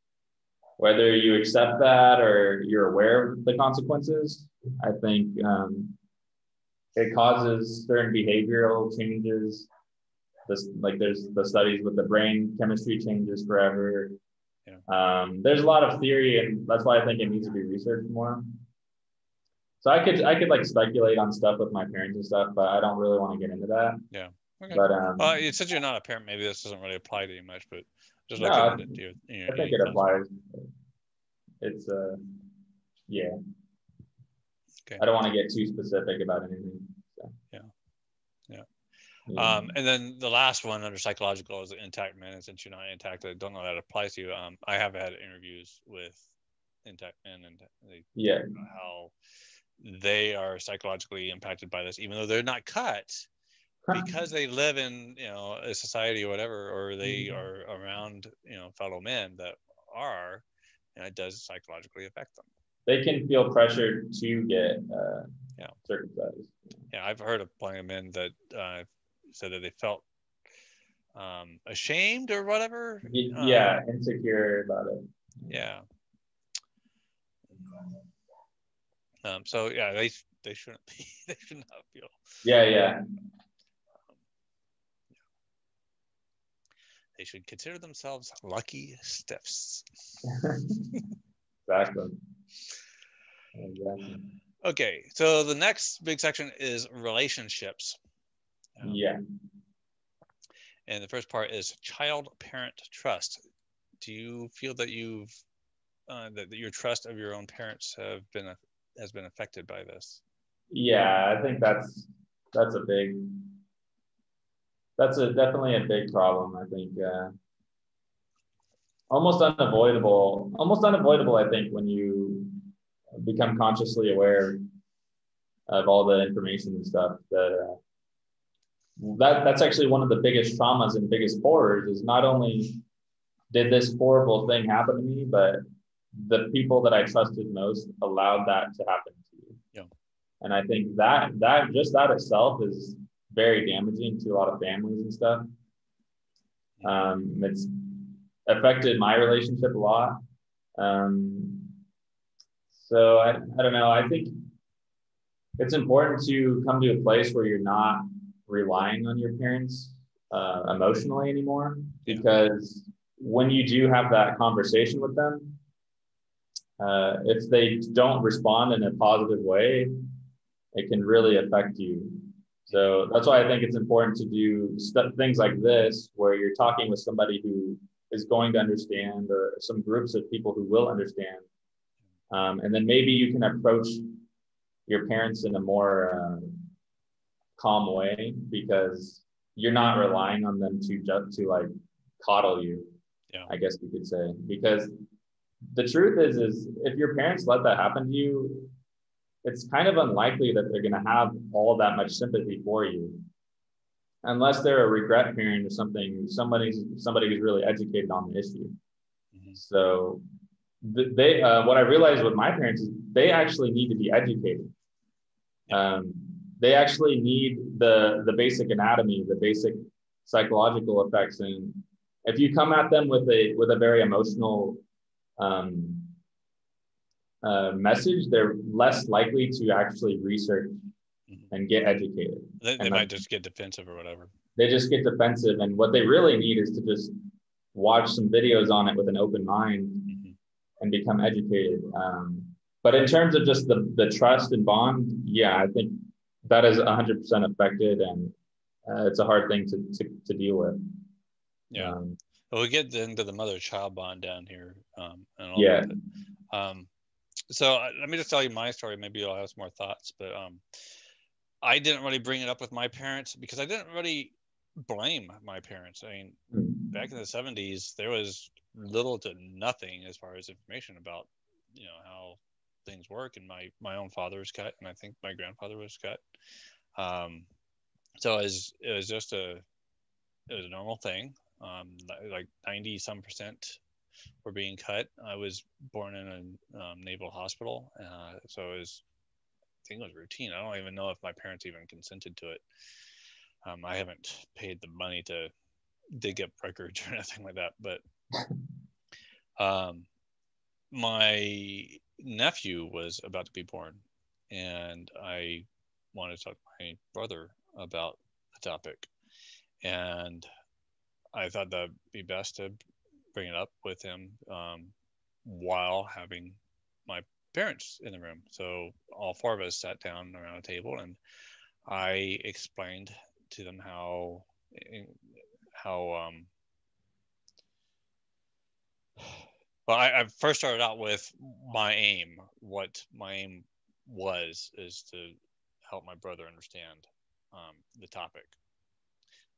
whether you accept that or you're aware of the consequences i think um, it causes certain behavioral changes this like there's the studies with the brain chemistry changes forever yeah. um, there's a lot of theory and that's why i think it needs to be researched more so I could I could like speculate on stuff with my parents and stuff, but I don't really want to get into that.
Yeah. Okay. But um, well, since you're not a parent, maybe this doesn't really apply to you much, but just no, I,
your, your, I think it applies. It's uh, yeah. Okay. I don't want to get too specific about anything. So.
Yeah. Yeah. Um, and then the last one under psychological is intact men. And since you're not intact, I don't know how that applies to you. Um, I have had interviews with intact men and they
yeah
how they are psychologically impacted by this, even though they're not cut because they live in you know a society or whatever, or they mm-hmm. are around you know fellow men that are, and it does psychologically affect them.
They can feel pressured to get uh, yeah circumcised.
Yeah, I've heard of plenty of men that uh, said that they felt um, ashamed or whatever.
Yeah, um, insecure about it.
Yeah, Um, so yeah, they they shouldn't be. They should not feel.
Yeah, yeah.
They should consider themselves lucky stiffs.
exactly. Exactly.
Okay, so the next big section is relationships.
Um, yeah.
And the first part is child-parent trust. Do you feel that you've uh, that, that your trust of your own parents have been has been affected by this.
Yeah, I think that's that's a big that's a definitely a big problem. I think uh, almost unavoidable, almost unavoidable. I think when you become consciously aware of all the information and stuff that uh, that that's actually one of the biggest traumas and biggest horrors is not only did this horrible thing happen to me, but the people that I trusted most allowed that to happen to you.
Yeah.
And I think that that just that itself is very damaging to a lot of families and stuff. Um, it's affected my relationship a lot. Um, so I, I don't know. I think it's important to come to a place where you're not relying on your parents uh, emotionally anymore because when you do have that conversation with them, uh, if they don't respond in a positive way, it can really affect you. So that's why I think it's important to do st- things like this, where you're talking with somebody who is going to understand, or some groups of people who will understand. Um, and then maybe you can approach your parents in a more uh, calm way because you're not relying on them to just to like coddle you. Yeah. I guess you could say because the truth is is if your parents let that happen to you, it's kind of unlikely that they're going to have all that much sympathy for you. Unless they're a regret parent or something somebody's somebody who's really educated on the issue. Mm-hmm. so they uh, what i realized with my parents is they actually need to be educated. Um, they actually need the the basic anatomy the basic psychological effects. And if you come at them with a with a very emotional um, uh, message, they're less likely to actually research mm-hmm. and get educated.
They, they might just get defensive or whatever.
They just get defensive, and what they really need is to just watch some videos on it with an open mind mm-hmm. and become educated. Um, but in terms of just the the trust and bond, yeah, I think that is 100% affected, and uh, it's a hard thing to, to, to deal with.
Yeah. Um, well, we get into the mother-child bond down here. Um,
yeah.
Um, so uh, let me just tell you my story. Maybe you'll have some more thoughts, but um, I didn't really bring it up with my parents because I didn't really blame my parents. I mean, back in the '70s, there was little to nothing as far as information about, you know, how things work. And my my own father was cut, and I think my grandfather was cut. Um, so it was it was just a it was a normal thing. Um, like 90 some percent were being cut. I was born in a um, naval hospital, uh, so it was, I think it was routine. I don't even know if my parents even consented to it. Um, I haven't paid the money to dig up records or anything like that, but um, my nephew was about to be born, and I wanted to talk to my brother about the topic, and I thought that'd be best to bring it up with him um, while having my parents in the room. So all four of us sat down around a table, and I explained to them how how um, well I, I first started out with my aim. What my aim was is to help my brother understand um, the topic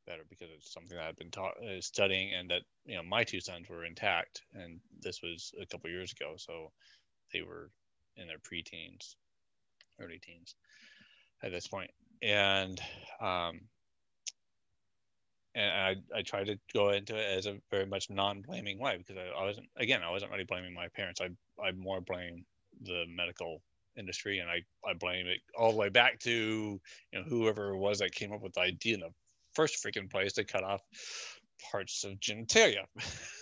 better because it's something that I've been taught, uh, studying, and that you know my two sons were intact, and this was a couple years ago, so they were in their preteens, early teens at this point, and um, and I I tried to go into it as a very much non-blaming way because I, I wasn't again I wasn't really blaming my parents. I I more blame the medical industry and I, I blame it all the way back to you know whoever it was that came up with the idea in the first freaking place to cut off parts of genitalia.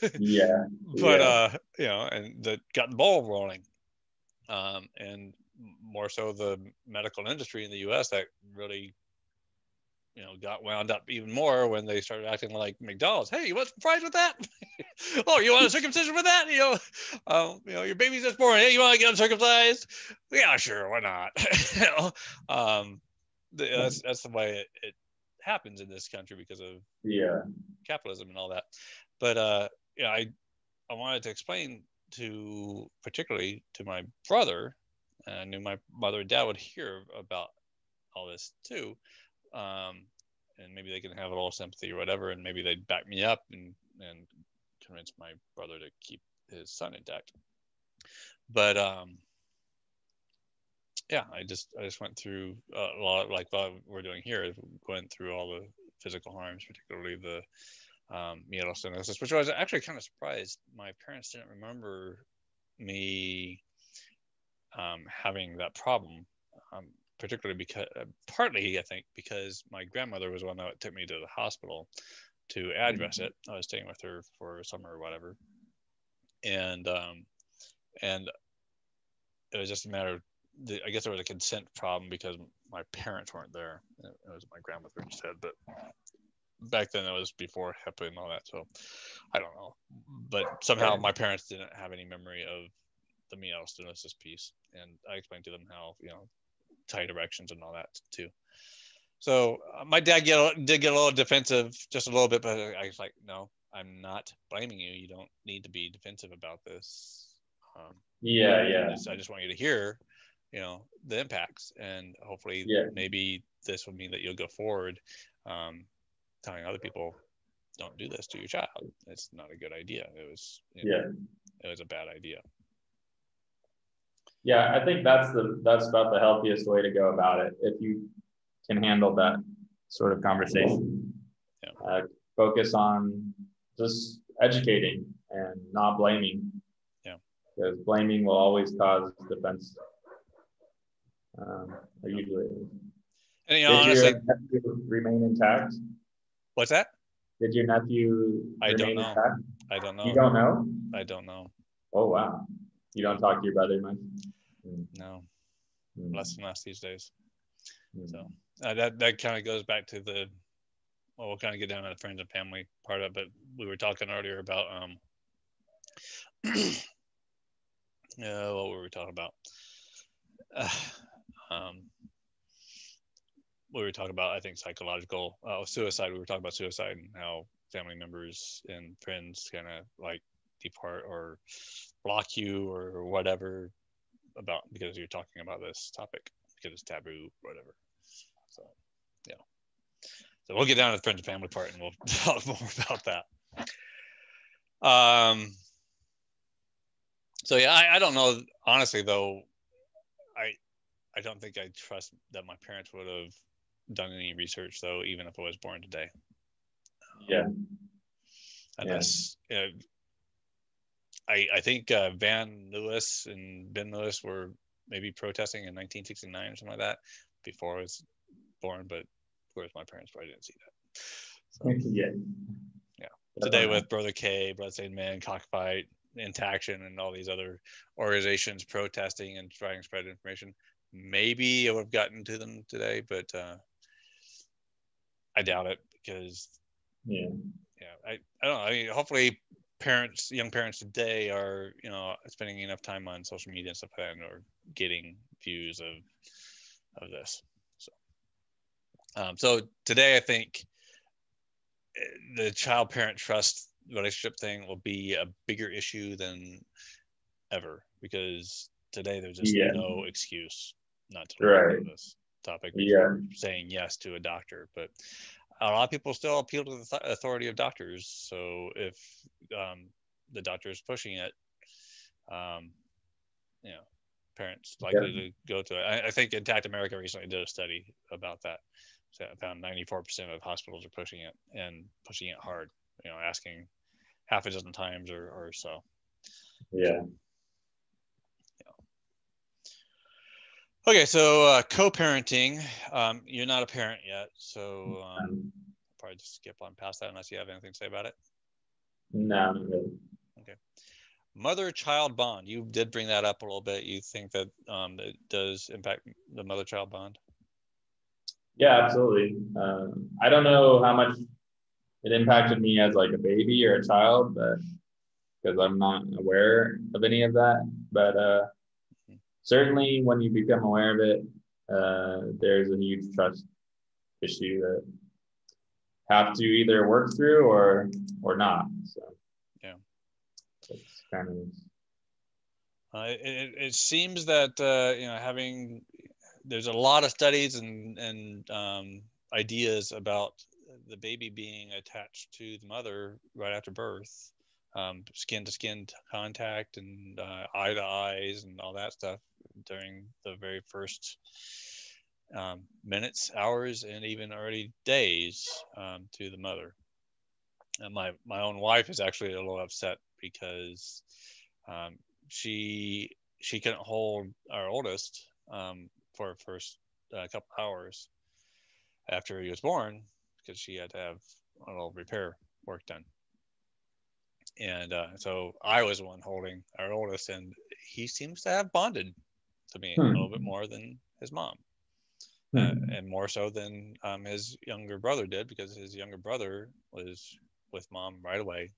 yeah.
but yeah. uh, you know, and that got the ball rolling. Um, and more so the medical industry in the US that really you know, got wound up even more when they started acting like McDonald's. Hey, you want some fries with that? oh, you want a circumcision with that? You know, um, you know, your baby's just born. Hey, you want to get them circumcised? Yeah, sure, why not? you know, um, the, that's that's the way it, it happens in this country because of
yeah
capitalism and all that. But uh, yeah, I I wanted to explain to particularly to my brother. and I knew my mother and dad would hear about all this too, um, and maybe they can have a little sympathy or whatever, and maybe they'd back me up and and convince my brother to keep his son intact. But um, yeah, I just I just went through a lot like what we're doing here, going through all the physical harms, particularly the um, stenosis, which I was actually kind of surprised. My parents didn't remember me um, having that problem. Um, particularly because uh, partly I think because my grandmother was one that took me to the hospital to address mm-hmm. it. I was staying with her for summer or whatever, and um, and it was just a matter of the, I guess there was a consent problem because my parents weren't there. It was my grandmother instead, but back then it was before HIPAA and all that. So I don't know, but somehow my parents didn't have any memory of the meiosis piece, and I explained to them how you know tight erections and all that too. So uh, my dad get, did get a little defensive, just a little bit, but I was like, no, I'm not blaming you. You don't need to be defensive about this.
Um, yeah, yeah.
I just, want you to hear, you know, the impacts, and hopefully, yeah. maybe this will mean that you'll go forward, um, telling other people, don't do this to your child. It's not a good idea. It was,
you know,
yeah, it was a bad idea.
Yeah, I think that's the that's about the healthiest way to go about it. If you can handle that sort of conversation,
yeah.
uh, focus on just educating and not blaming.
Yeah,
because blaming will always cause defense. Um, usually.
And you know, Did honestly, your
nephew remain intact?
What's that?
Did your nephew?
I don't know.
Intact?
I don't know.
You don't know?
I don't know.
Oh wow! You don't talk to your brother much?
Mm. No, mm. less and less these days. Mm. So uh, that that kind of goes back to the. Well, we'll kind of get down to the friends and family part of it, but we were talking earlier about um. yeah, what were we talking about? Uh, um, we were talking about, I think, psychological uh, suicide. We were talking about suicide and how family members and friends kind of like depart or block you or whatever about because you're talking about this topic because it's taboo, whatever. So, yeah. So we'll get down to the friends and family part, and we'll talk more about that. Um. So yeah, I, I don't know. Honestly, though, I I don't think I trust that my parents would have done any research, though, even if I was born today.
Yeah.
Unless yeah. You know, I, I think uh, Van Lewis and Ben Lewis were maybe protesting in 1969 or something like that before I was born, but of course my parents probably didn't see that.
So, yeah.
Yeah. Today with Brother K, Bloodstained Men, Cockfight, Intaction, and all these other organizations protesting and trying to spread information, maybe I would have gotten to them today, but uh, I doubt it because
yeah,
yeah, I, I don't know. I mean, hopefully parents, young parents today are, you know, spending enough time on social media and stuff like that, or getting views of of this. So, um, so today I think eh, the child parent trust relationship thing will be a bigger issue than ever because today there's just yeah. no excuse not to
right.
this topic.
Yeah.
Saying yes to a doctor, but a lot of people still appeal to the th- authority of doctors. So if um, the doctor is pushing it, um, you know, parents likely yeah. to go to it. I, I, think Intact America recently did a study about that. So I found 94% of hospitals are pushing it and pushing it hard, you know, asking half a dozen times or, or so.
Yeah.
Okay, so uh, co-parenting. Um, you're not a parent yet, so um, probably just skip on past that unless you have anything to say about it.
No, not really.
Okay. Mother-child bond. You did bring that up a little bit. You think that um, it does impact the mother-child bond?
Yeah, absolutely. Um, I don't know how much it impacted me as like a baby or a child, but because I'm not aware of any of that. But uh, certainly when you become aware of it, uh, there's a huge trust issue that have to either work through or or not. So
yeah,
it's kind of.
Uh, it, it seems that uh, you know having there's a lot of studies and and um, ideas about the baby being attached to the mother right after birth um, skin to skin contact and uh, eye to eyes and all that stuff during the very first um, minutes, hours, and even early days um, to the mother. And my my own wife is actually a little upset because um, she she couldn't hold our oldest um, for first a couple hours after he was born because she had to have a little repair work done. And uh, so I was the one holding our oldest, and he seems to have bonded to me hmm. a little bit more than his mom, hmm. uh, and more so than um, his younger brother did because his younger brother was with mom right away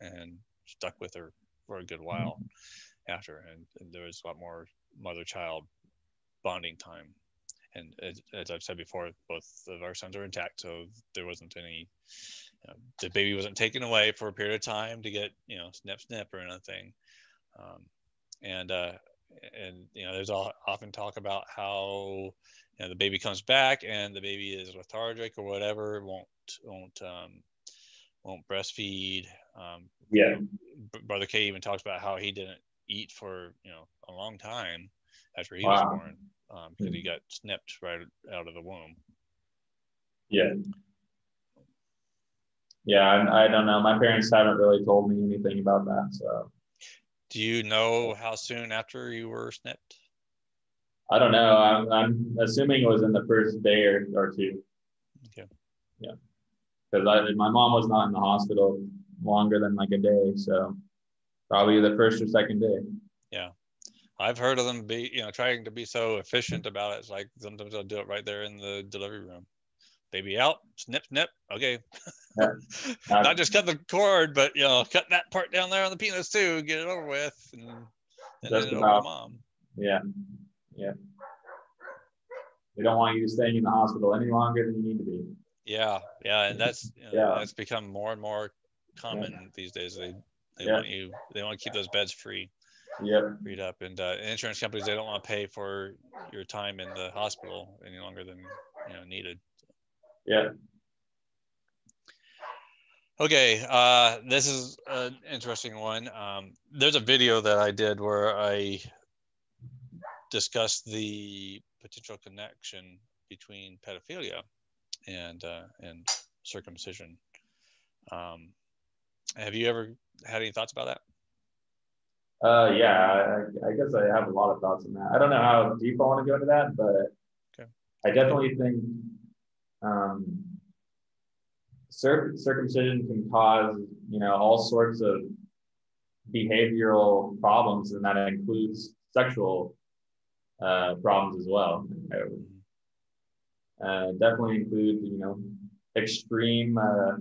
and stuck with her for a good while hmm. after, and, and there was a lot more mother-child bonding time and as, as, I've said before, both of our sons are intact, so there wasn't any. You know, the baby wasn't taken away for a period of time to get you know snip snip or anything, um, and uh, and you know there's all, often talk about how you know the baby comes back and the baby is lethargic or whatever, won't won't um, won't breastfeed. Um,
yeah,
Brother K even talks about how he didn't eat for you know a long time after he wow. was born um, because he got snipped right out of the womb.
Yeah. Yeah, I, I don't know. My parents haven't really told me anything about that. So.
Do you know how soon after you were snipped?
I don't know. I'm, I'm assuming it was in the first day or, or two.
Okay.
Yeah. Because my mom was not in the hospital longer than like a day. So probably the first or second day.
Yeah. I've heard of them be, you know, trying to be so efficient about it. It's like sometimes they'll do it right there in the delivery room. Baby out, snip, snip. Okay. Yeah. Not just cut the cord, but you know, cut that part down there on the penis too. Get it over with, and, and
just about, mom. Yeah, yeah. They don't want you staying in the hospital any longer than you need to be.
Yeah, yeah, and that's you know, yeah. that's become more and more common yeah. these days. They they yeah. want you they want to keep those beds free
yep.
read up. And uh, insurance companies they don't want to pay for your time in the hospital any longer than you know needed.
Yeah.
Okay, uh, this is an interesting one. Um, there's a video that I did where I discussed the potential connection between pedophilia and uh, and circumcision. Um, have you ever had any thoughts about that?
Uh, yeah, I, I, guess I have a lot of thoughts on that. I don't know how deep I want to go into that, but okay. I definitely think um, cir- circumcision can cause, you know, all sorts of behavioral problems, and that includes sexual uh, problems as well. Uh, definitely include, you know, extreme, uh,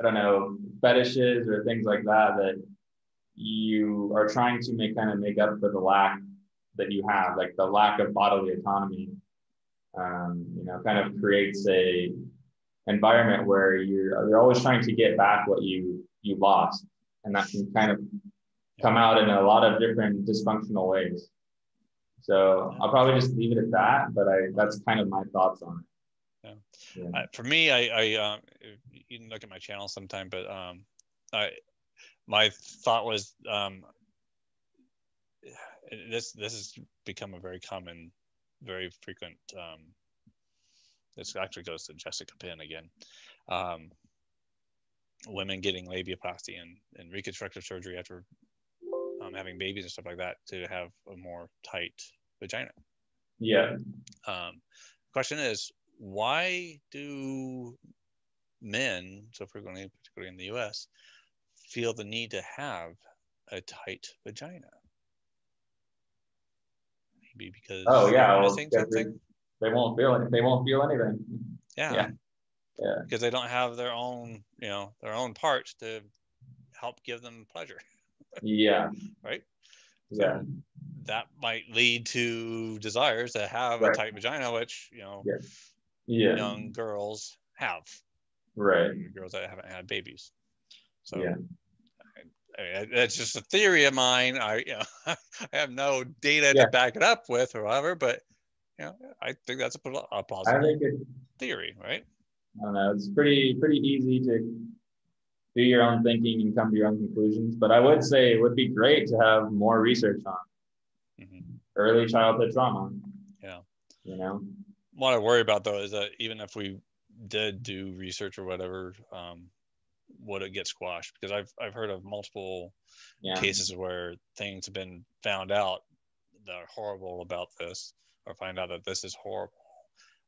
I don't know, fetishes or things like that that you are trying to make kind of make up for the lack that you have, like the lack of bodily autonomy. Um, you know, kind of creates a environment where you're you're always trying to get back what you you lost, and that can kind of come out in a lot of different dysfunctional ways. So I'll probably just leave it at that, but I that's kind of my thoughts on it.
Yeah. yeah. Uh, for me, I, I um, you can look at my channel sometime, but um, I my thought was um, this this has become a very common, very frequent. Um, this actually goes to Jessica Pin again. Um, women getting labiaplasty and, and reconstructive surgery after um, having babies and stuff like that to have a more tight vagina.
Yeah.
Um, question is, why do men, so frequently, particularly in the U.S., feel the need to have a tight vagina? Maybe because
oh yeah, well, they won't feel it. They won't feel anything.
Yeah. yeah. Yeah. Because they don't have their own, you know, their own parts to help give them pleasure.
yeah.
right.
Yeah. So
that might lead to desires to have right. a tight vagina, which you know,
yeah. Yeah.
young girls have.
Right.
Girls that haven't had babies. So
yeah.
I mean, that's just a theory of mine. I, you know, I have no data yeah. to back it up with or whatever, but you know, I think that's a, a positive I think it, theory, right?
I don't know. It's pretty pretty easy to do your own thinking and come to your own conclusions. But I would say it would be great to have more research on mm-hmm. early childhood trauma.
Yeah.
You know.
What I worry about though is that even if we did do research or whatever, um, would it get squashed? Because I've I've heard of multiple yeah. cases where things have been found out that are horrible about this, or find out that this is horrible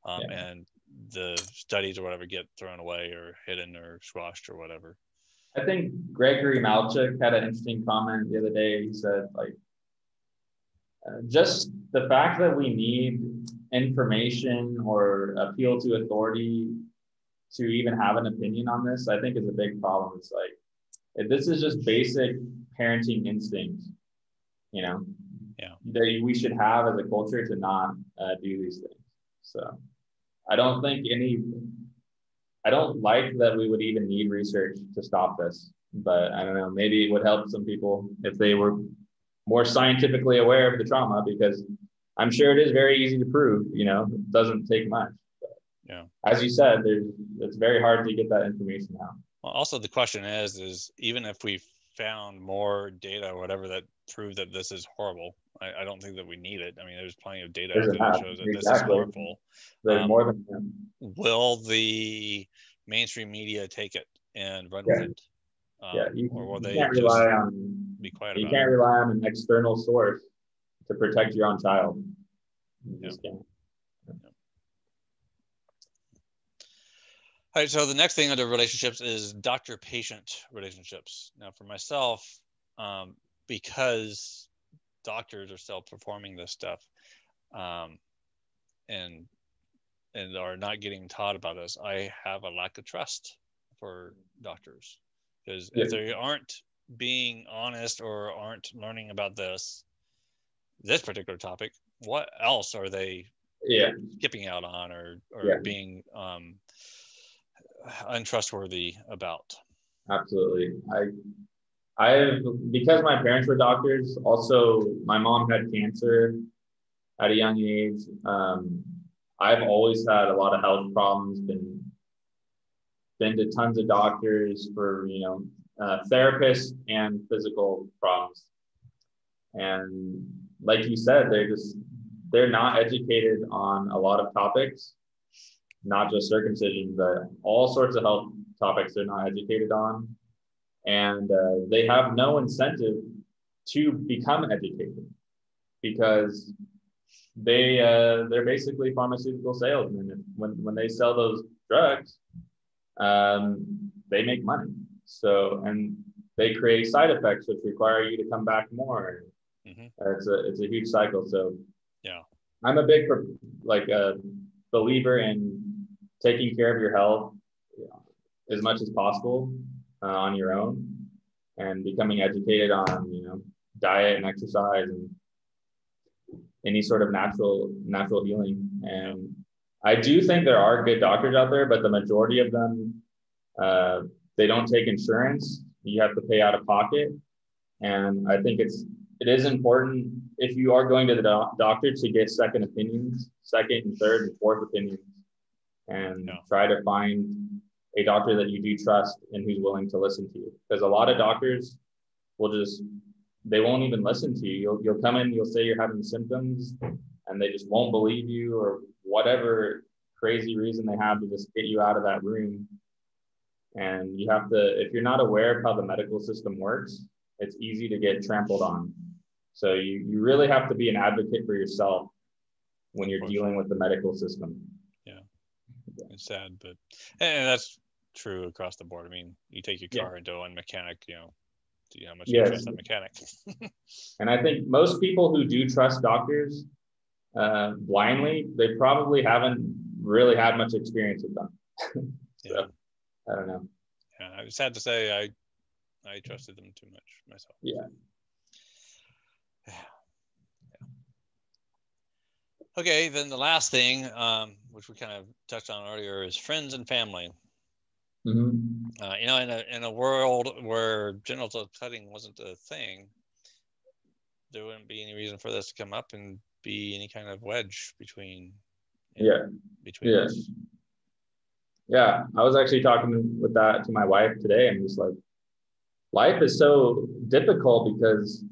um, yeah. and the studies or whatever get thrown away or hidden or squashed or whatever
i think gregory malchuk had an interesting comment the other day he said like uh, just the fact that we need information or appeal to authority to even have an opinion on this, I think is a big problem. It's like this is just basic parenting instinct, you know,
yeah,
that we should have as a culture to not uh, do these things. So I don't think any, I don't like that we would even need research to stop this. But I don't know, maybe it would help some people if they were more scientifically aware of the trauma because I'm sure it is very easy to prove, you know, it doesn't take much.
Yeah.
As you said, there's it's very hard to get that information out.
Well, also the question is, is even if we found more data or whatever that proved that this is horrible, I, I, don't think that we need it. I mean, there's plenty of data that shows that exactly. this is harmful.
There's um, more than.
Will the mainstream media take it and run yeah. with it?
Um, yeah, you, or will they can't rely on be quiet. You can't it? rely on an external source to protect your own child. You yeah. just can't.
All right, so the next thing under relationships is doctor-patient relationships. Now, for myself, um, because doctors are still performing this stuff, um, and and are not getting taught about this, I have a lack of trust for doctors because yeah. if they aren't being honest or aren't learning about this this particular topic, what else are they
yeah.
skipping out on or or yeah. being um, untrustworthy about.
Absolutely. I I've because my parents were doctors, also my mom had cancer at a young age. Um, I've always had a lot of health problems, been been to tons of doctors for, you know, uh, therapists and physical problems. And like you said, they're just they're not educated on a lot of topics not just circumcision, but all sorts of health topics they're not educated on. And uh, they have no incentive to become educated because they uh, they're basically pharmaceutical salesmen. when when they sell those drugs, um, they make money. So and they create side effects which require you to come back more. Mm-hmm. It's a it's a huge cycle. So
yeah,
I'm a big like a believer in taking care of your health as much as possible uh, on your own and becoming educated on you know diet and exercise and any sort of natural natural healing. And i do think there are good doctors out there but the majority of them uh, they don't take insurance. You have to pay out of pocket. And i think it's it is important if you are going to the doctor to get second opinions second and third and fourth opinions and yeah. try to find a doctor that you do trust and who's willing to listen to you. Because a lot of doctors will just they won't even listen to you. You'll you'll come in, you'll say you're having symptoms, and they just won't believe you or whatever crazy reason they have to just get you out of that room. And you have to, if you're not aware of how the medical system works, it's easy to get trampled on. So you, you really have to be an advocate for yourself when you're dealing with the medical system
it's sad, but and that's true across the board. I mean, you take your car yeah. into one mechanic, you know, do you how much yes. you trust that mechanic?
and I think most people who do trust doctors uh, blindly, they probably haven't really had much experience with them. so, yeah. I don't know.
Yeah, it's sad to say I I trusted them too much myself.
Yeah.
Okay, then the last thing, um, which we kind of touched on earlier, is friends and family.
Mm-hmm.
Uh, you know, in a in a world where genital cutting wasn't a thing, there wouldn't be any reason for this to come up and be any kind of wedge between.
yeah.
Know, between
yeah. Us. Yeah, I was actually talking with that to my wife today, and just like, life is so difficult because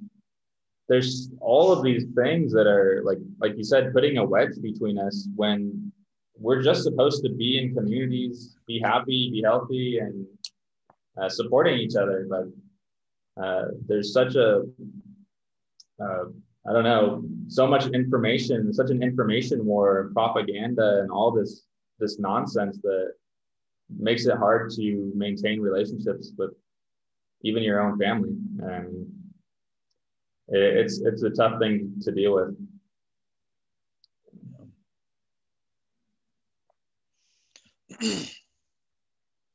there's all of these things that are like like you said putting a wedge between us when we're just supposed to be in communities be happy be healthy and uh, supporting each other but uh, there's such a uh, I don't know, so much information, such an information war, propaganda, and all this this nonsense that makes it hard to maintain relationships with even your own family, and it's it's a tough thing to deal with.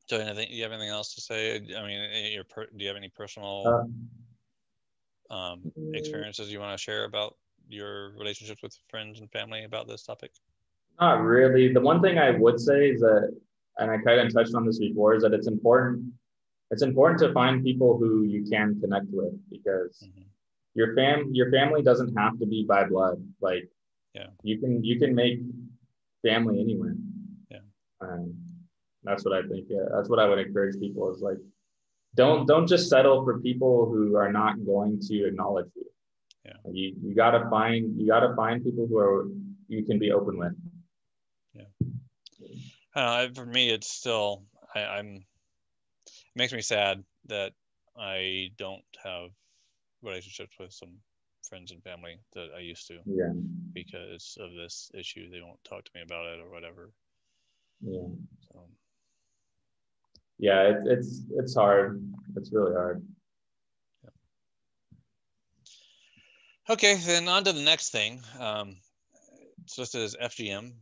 So anything you have anything else to say? I mean your per, do you have any personal uh, um, experiences you want to share about your relationships with friends and family about this topic?
Not really. The one thing i would say is that and i kind of touched on this before is that it's important it's important to find people who you can connect with because mm-hmm. your fam your family doesn't have to be by blood. Like yeah. you can you can make family anywhere um, that's what I think. Yeah, that's what I would encourage people is like, don't don't just settle for people who are not going to acknowledge you. Yeah. You you gotta find you gotta find people who are you can be open with.
Yeah. Uh, for me, it's still I, I'm. It makes me sad that I don't have relationships with some friends and family that I used to.
Yeah.
Because of this issue, they won't talk to me about it or whatever.
Yeah. So yeah, it, it's it's hard. It's really hard.
Okay, then on to the next thing. Um, it's listed as FGM,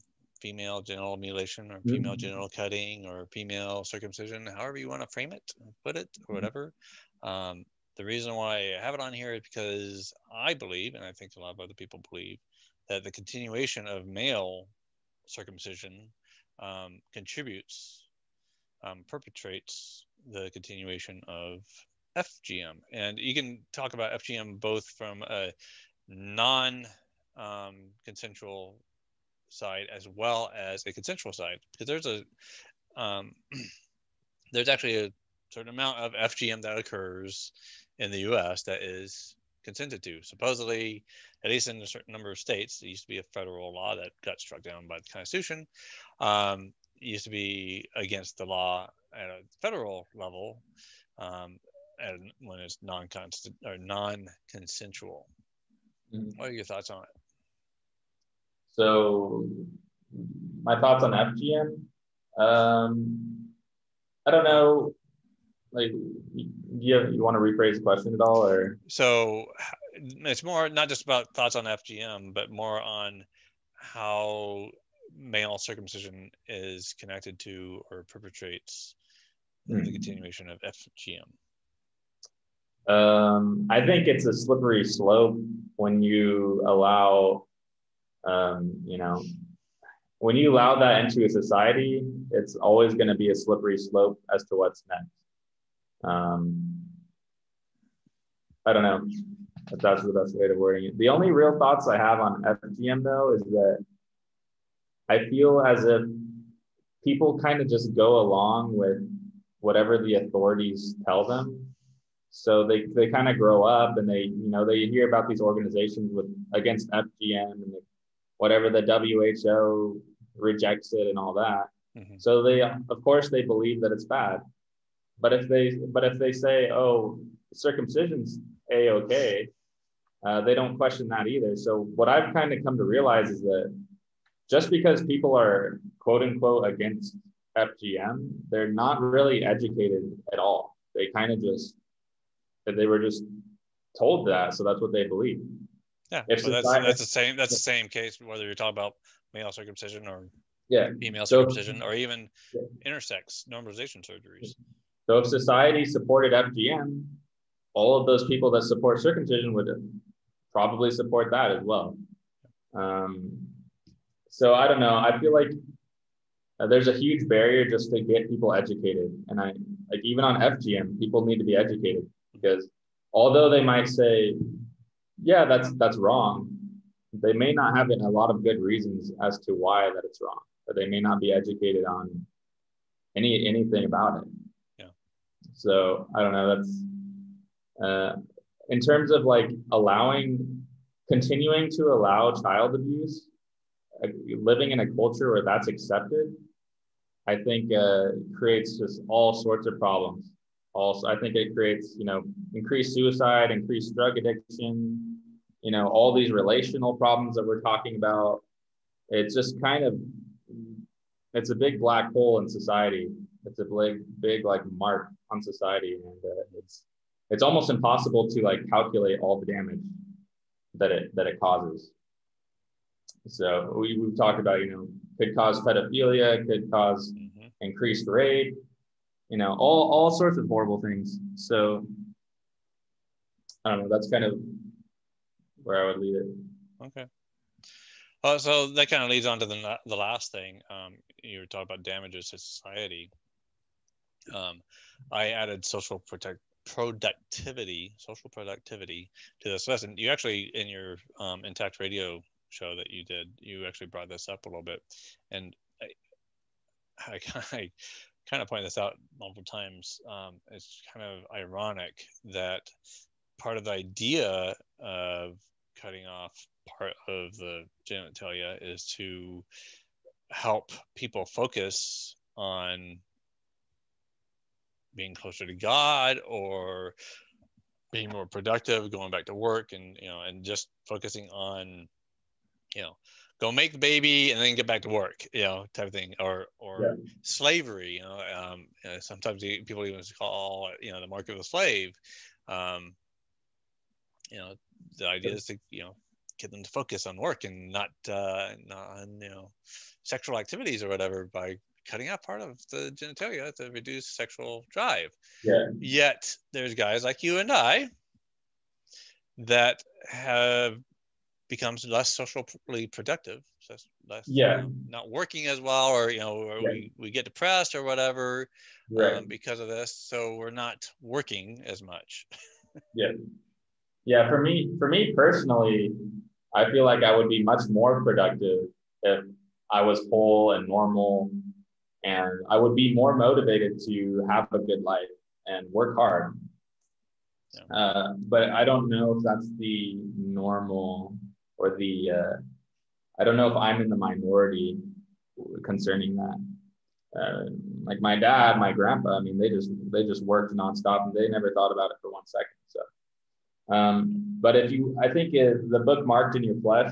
female genital mutilation, or female mm-hmm. genital cutting, or female circumcision, however you want to frame it, put it, or mm-hmm. whatever. Um, the reason why I have it on here is because I believe, and I think a lot of other people believe, that the continuation of male circumcision um, contributes um, perpetrates the continuation of FGM. And you can talk about FGM both from a non um, consensual side as well as a consensual side, because there's a um, there's actually a certain amount of FGM that occurs in the U.S. that is consented to. Supposedly, at least in a certain number of states, it used to be a federal law that got struck down by the Constitution. Um, used to be against the law at a federal level um, and when it's non or non-consensual. Mm-hmm. What are your thoughts on it?
So, my thoughts on FGM. Um, I don't know. Like, you you want to rephrase the question at all, or
so? It's more not just about thoughts on FGM, but more on how male circumcision is connected to or perpetrates mm. the continuation of FGM?
Um, I think it's a slippery slope when you allow, um, you know, when you allow that into a society, it's always going to be a slippery slope as to what's next. Um, I don't know if that's the best way to wording it. The only real thoughts I have on FGM though is that I feel as if people kind of just go along with whatever the authorities tell them. So they, they kind of grow up and they, you know, they hear about these organizations with against FGM and the, whatever the WHO rejects it and all that. Mm-hmm. So they, of course, they believe that it's bad. But if they, but if they say, oh, circumcision's a okay, uh, they don't question that either. So what I've kind of come to realize is that just because people are quote unquote against FGM, they're not really educated at all. They kind of just they were just told that, so that's what they believe.
Yeah, if so that's that's the same that's the same case whether you're talking about male circumcision or
yeah
female circumcision or even yeah. intersex normalization surgeries.
So if society supported FGM, all of those people that support circumcision would probably support that as well. Um, so I don't know. I feel like uh, there's a huge barrier just to get people educated, and I like even on FGM, people need to be educated because although they might say, yeah, that's that's wrong, they may not have a lot of good reasons as to why that it's wrong, or they may not be educated on any anything about it. So I don't know. That's uh, in terms of like allowing, continuing to allow child abuse living in a culture where that's accepted, I think uh, creates just all sorts of problems. Also, I think it creates, you know, increased suicide, increased drug addiction, you know, all these relational problems that we're talking about. It's just kind of it's a big black hole in society. It's a big, big like mark on society, and uh, it's it's almost impossible to like calculate all the damage that it that it causes. So we, we've talked about, you know, could cause pedophilia, could cause mm-hmm. increased rape, you know, all, all sorts of horrible things. So I don't know, that's kind of where I would leave it.
Okay. Uh, so that kind of leads on to the, the last thing. Um, you were talking about damages to society. Um, I added social protect productivity, social productivity to this lesson. You actually, in your um, intact radio show that you did, you actually brought this up a little bit, and I, I, I kind of point this out multiple times. Um, it's kind of ironic that part of the idea of cutting off part of the genitalia is to help people focus on being closer to God or being more productive, going back to work and you know, and just focusing on you know go make the baby and then get back to work you know type of thing or or yeah. slavery you know um, you know, sometimes people even call you know the mark of the slave um, you know the idea is to you know get them to focus on work and not uh not on you know sexual activities or whatever by cutting out part of the genitalia to reduce sexual drive.
Yeah.
Yet there's guys like you and i that have becomes less socially productive so less
yeah.
not working as well or you know or we, we get depressed or whatever right. um, because of this so we're not working as much.
Yeah. Yeah for me for me personally i feel like i would be much more productive if i was whole and normal and i would be more motivated to have a good life and work hard yeah. uh, but i don't know if that's the normal or the uh, I don't know if I'm in the minority concerning that. Uh, like my dad, my grandpa, I mean, they just they just worked nonstop and they never thought about it for one second. So, um, but if you, I think it, the book Marked in Your Flesh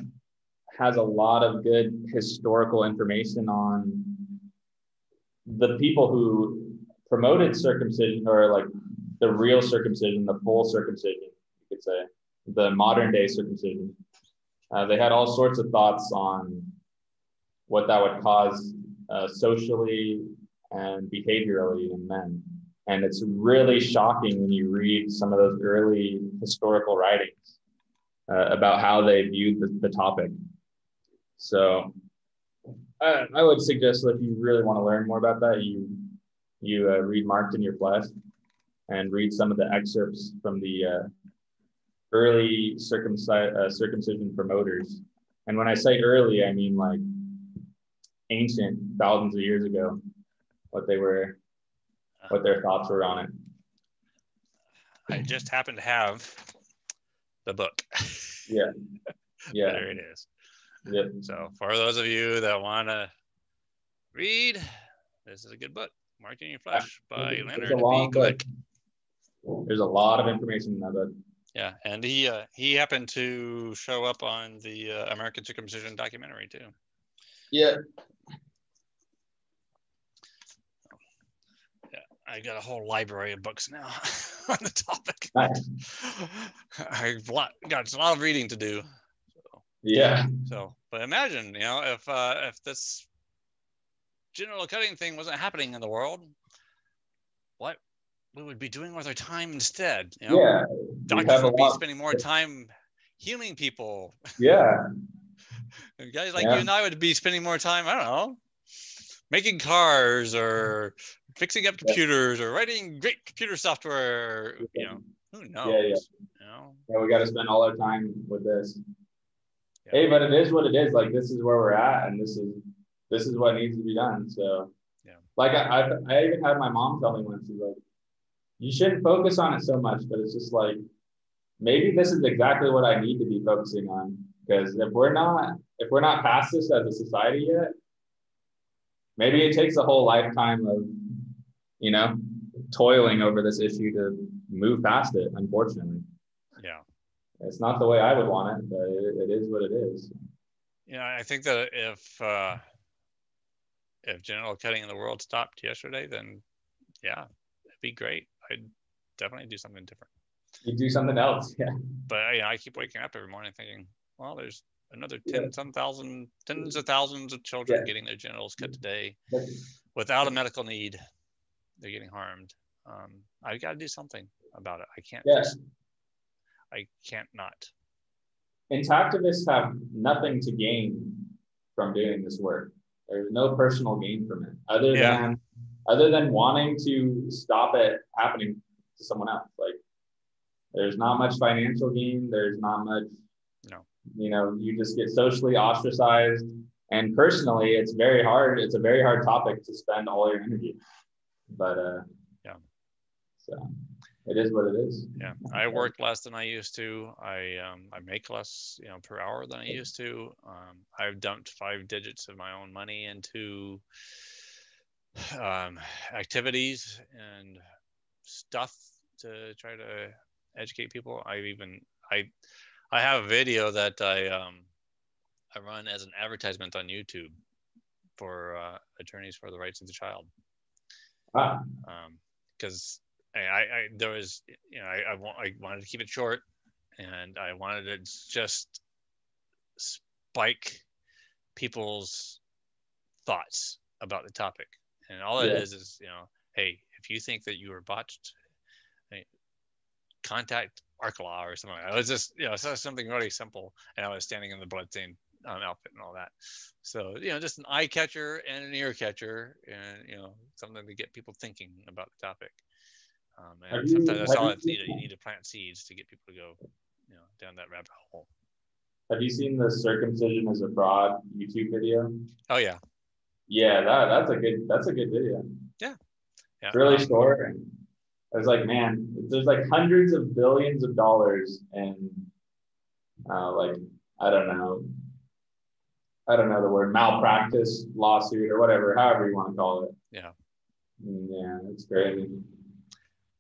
has a lot of good historical information on the people who promoted circumcision or like the real circumcision, the full circumcision, you could say, the modern day circumcision. Uh, they had all sorts of thoughts on what that would cause uh, socially and behaviorally in men. And it's really shocking when you read some of those early historical writings uh, about how they viewed the, the topic. So I, I, would suggest that if you really want to learn more about that, you you uh, read Marked in Your Flesh and read some of the excerpts from the uh, early uh, circumcision promoters. And when I say early, I mean like ancient, thousands of years ago, what they were, what their thoughts were on it.
I just happen to have the book.
Yeah. Yeah.
there it is.
Yep.
So for those of you that want to read, this is a good book. Marked in Your Flesh by Leonard B. Glick.
There's a lot of information in that book.
Yeah, and he uh, he happened to show up on the uh, American Circumcision documentary too.
Yeah.
Yeah, I got a whole library of books now on the topic.
Nice.
I've got a lot of reading to do.
Yeah.
So, but imagine, you know, if uh, if this genital cutting thing wasn't happening in the world, what we would be doing with our time instead. You know?
Yeah.
Doctors would be spending more time healing people.
Yeah.
Guys like yeah. you and I would be spending more time, I don't know, making cars or fixing up computers yeah. or writing great computer software. You know, who knows?
Yeah, yeah.
You know?
Yeah, we got to spend all our time with this. Yeah. Hey, but it is what it is. Like this is where we're at, and this is this is what needs to be done. So,
yeah.
Like I, I, I even had my mom tell me once, she's like, you shouldn't focus on it so much, but it's just like maybe this is exactly what I need to be focusing on. Because if we're not if we're not past this as a society yet, maybe it takes a whole lifetime of, you know, toiling over this issue to move past it, unfortunately.
Yeah.
it's not the way I would want it, but it, it is what it is.
Yeah, I think that if uh, if genital cutting in the world stopped yesterday, then yeah, it'd be great. I'd definitely do something different.
You do something else, yeah.
But you know, I keep waking up every morning thinking, well, there's another ten, yeah. some thousand, tens of thousands of children yeah. getting their genitals cut today without a medical need. They're getting harmed. Um, I've got to do something about it. I can't.
Yes.
I can't not.
Intactivists have nothing to gain from doing this work. There's no personal gain from it, other yeah. than other than wanting to stop it happening to someone else. Like, there's not much financial gain. There's not much.
No.
You know, you just get socially ostracized, and personally, it's very hard. It's a very hard topic to spend all your energy. But uh,
yeah.
So it is what it is.
Yeah, I work less than I used to. I um, I make less, you know, per hour than I used to. Um, I've dumped five digits of my own money into um, activities and stuff to try to educate people. I even I I have a video that I um, I run as an advertisement on YouTube for uh, attorneys for the rights of the child.
Wow.
Because I, I, there was, you know, I, I, want, I wanted to keep it short, and I wanted to just spike people's thoughts about the topic. And all it yeah. is is, you know, hey, if you think that you were botched, hey, contact Arclaw or something. Like it was just, you know, something really simple. And I was standing in the bloodstained um, outfit and all that. So, you know, just an eye catcher and an ear catcher and, you know, something to get people thinking about the topic. Um, and you, sometimes that's all it's needed. You need to plant seeds to get people to go, you know, down that rabbit hole.
Have you seen the circumcision as a fraud YouTube video?
Oh yeah.
Yeah, that that's a good that's a good video.
Yeah.
yeah. It's really um, short. I was like, man, there's like hundreds of billions of dollars in uh, like I don't know, I don't know the word malpractice lawsuit or whatever, however you want to call it.
Yeah.
Mm, yeah, it's crazy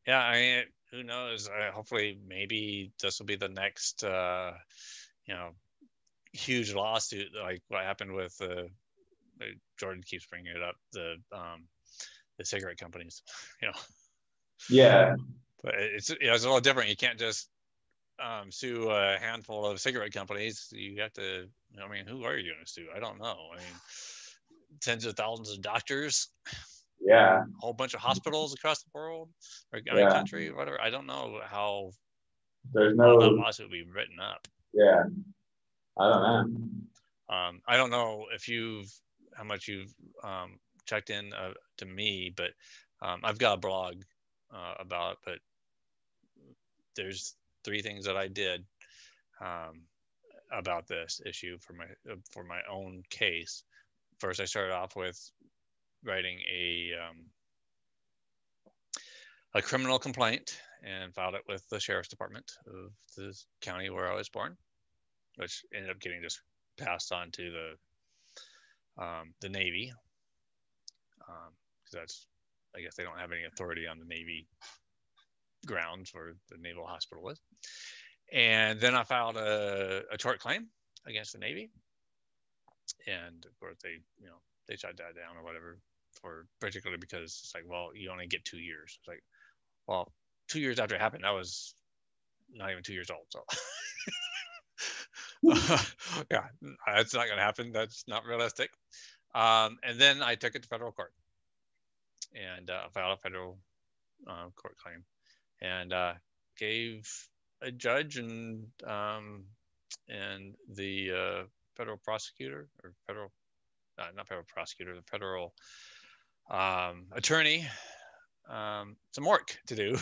yeah, I mean, who knows? Uh, hopefully, maybe this will be the next, uh, you know, huge lawsuit like what happened with uh, Jordan keeps bringing it up the um, the cigarette companies, you know.
Yeah.
But it's you know, it's a little different. You can't just um, sue a handful of cigarette companies. You have to. I mean, who are you going to sue? I don't know. I mean, tens of thousands of doctors
yeah.
A whole bunch of hospitals across the world or yeah. country whatever. I don't know how
there's no
lawsuit will be written up.
Yeah. I don't know.
Um, i don't know if you've how much you've um, checked in uh, to me but um, i've got a blog uh, about it but there's three things that i did um, about this issue for my for my own case. First i started off with writing a um, a criminal complaint and filed it with the sheriff's department of the county where I was born, which ended up getting just passed on to the um, the Navy. Because um, that's I guess they don't have any authority on the Navy grounds where the Naval Hospital is. And then I filed a, a tort claim against the Navy, and of course they you know they shut that down or whatever for particularly because it's like, well, you only get two years. It's like, well, two years after it happened, I was not even two years old. So, uh, yeah, that's not going to happen. That's not realistic. Um, and then I took it to federal court and uh, filed a federal uh, court claim and uh, gave a judge and um, and the uh, federal prosecutor or federal, uh, not federal prosecutor, the federal um, attorney um, some work to do.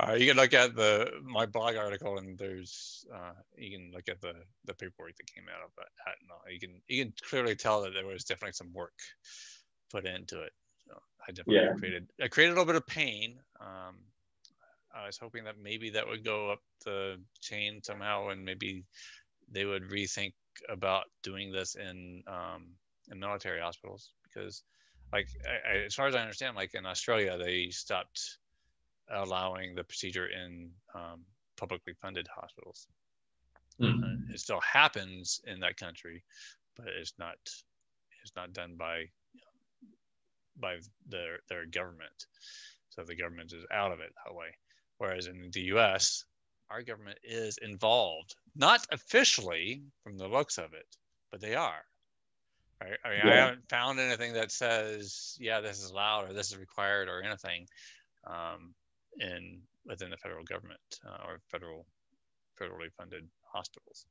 uh, you can look at the my blog article, and there's uh, you can look at the the paperwork that came out of that. And. You can you can clearly tell that there was definitely some work put into it. So I definitely yeah. created I created a little bit of pain. Um, I was hoping that maybe that would go up the chain somehow, and maybe they would rethink about doing this in um, in military hospitals because like I, I, as far as I understand, like in Australia, they stopped allowing the procedure in um, publicly funded hospitals.
Mm-hmm.
Uh, it still happens in that country, but it's not it's not done by by their their government. So the government is out of it that way. Whereas in the U.S., our government is involved, not officially from the looks of it, but they are. Right? I mean, yeah. I haven't found anything that says, yeah, this is allowed or this is required or anything um, in within the federal government uh, or federal federally funded hospitals.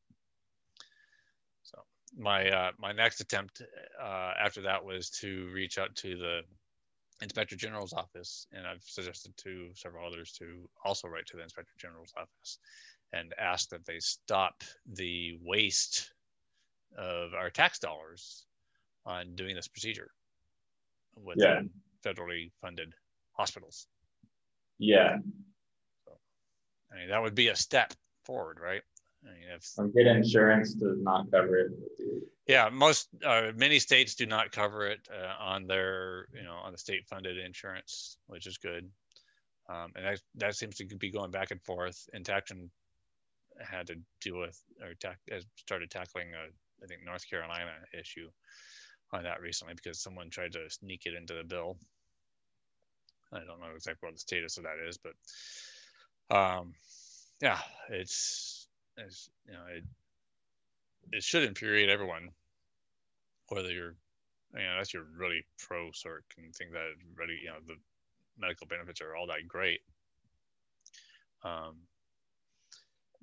So my uh, my next attempt uh, after that was to reach out to the inspector general's office and i've suggested to several others to also write to the inspector general's office and ask that they stop the waste of our tax dollars on doing this procedure with yeah. federally funded hospitals
yeah
so, i mean that would be a step forward right I mean, if,
get insurance does not cover it
yeah, most uh, many states do not cover it uh, on their you know on the state funded insurance, which is good. Um, and that, that seems to be going back and forth. Intaction had to deal with or ta- started tackling a I think North Carolina issue on that recently because someone tried to sneak it into the bill. I don't know exactly what the status of that is, but um, yeah, it's, it's you know it, it should infuriate everyone, whether you're, you know, unless you're really pro circ and think that really, you know, the medical benefits are all that great. Um,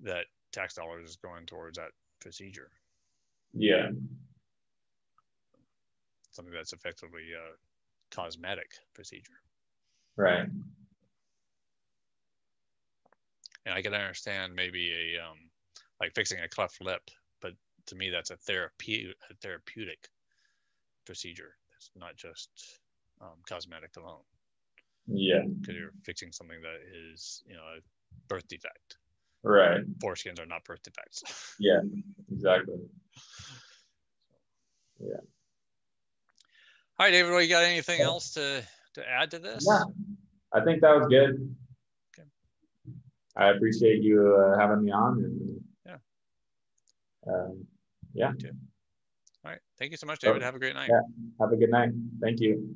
that tax dollars is going towards that procedure.
Yeah.
Something that's effectively a cosmetic procedure.
Right.
And I can understand maybe a um, like fixing a cleft lip but to me that's a therapy a therapeutic procedure. It's not just um, cosmetic alone.
Yeah.
Because you're fixing something that is you know a birth defect.
Right.
Foreskins are not birth defects.
Yeah exactly. Yeah
all right david you got anything else to to add to this
yeah i think that was good okay i appreciate you uh, having me on and
yeah
um, yeah.
All right. Thank you so much, David. Have a great night.
Yeah. Have a good night. Thank you.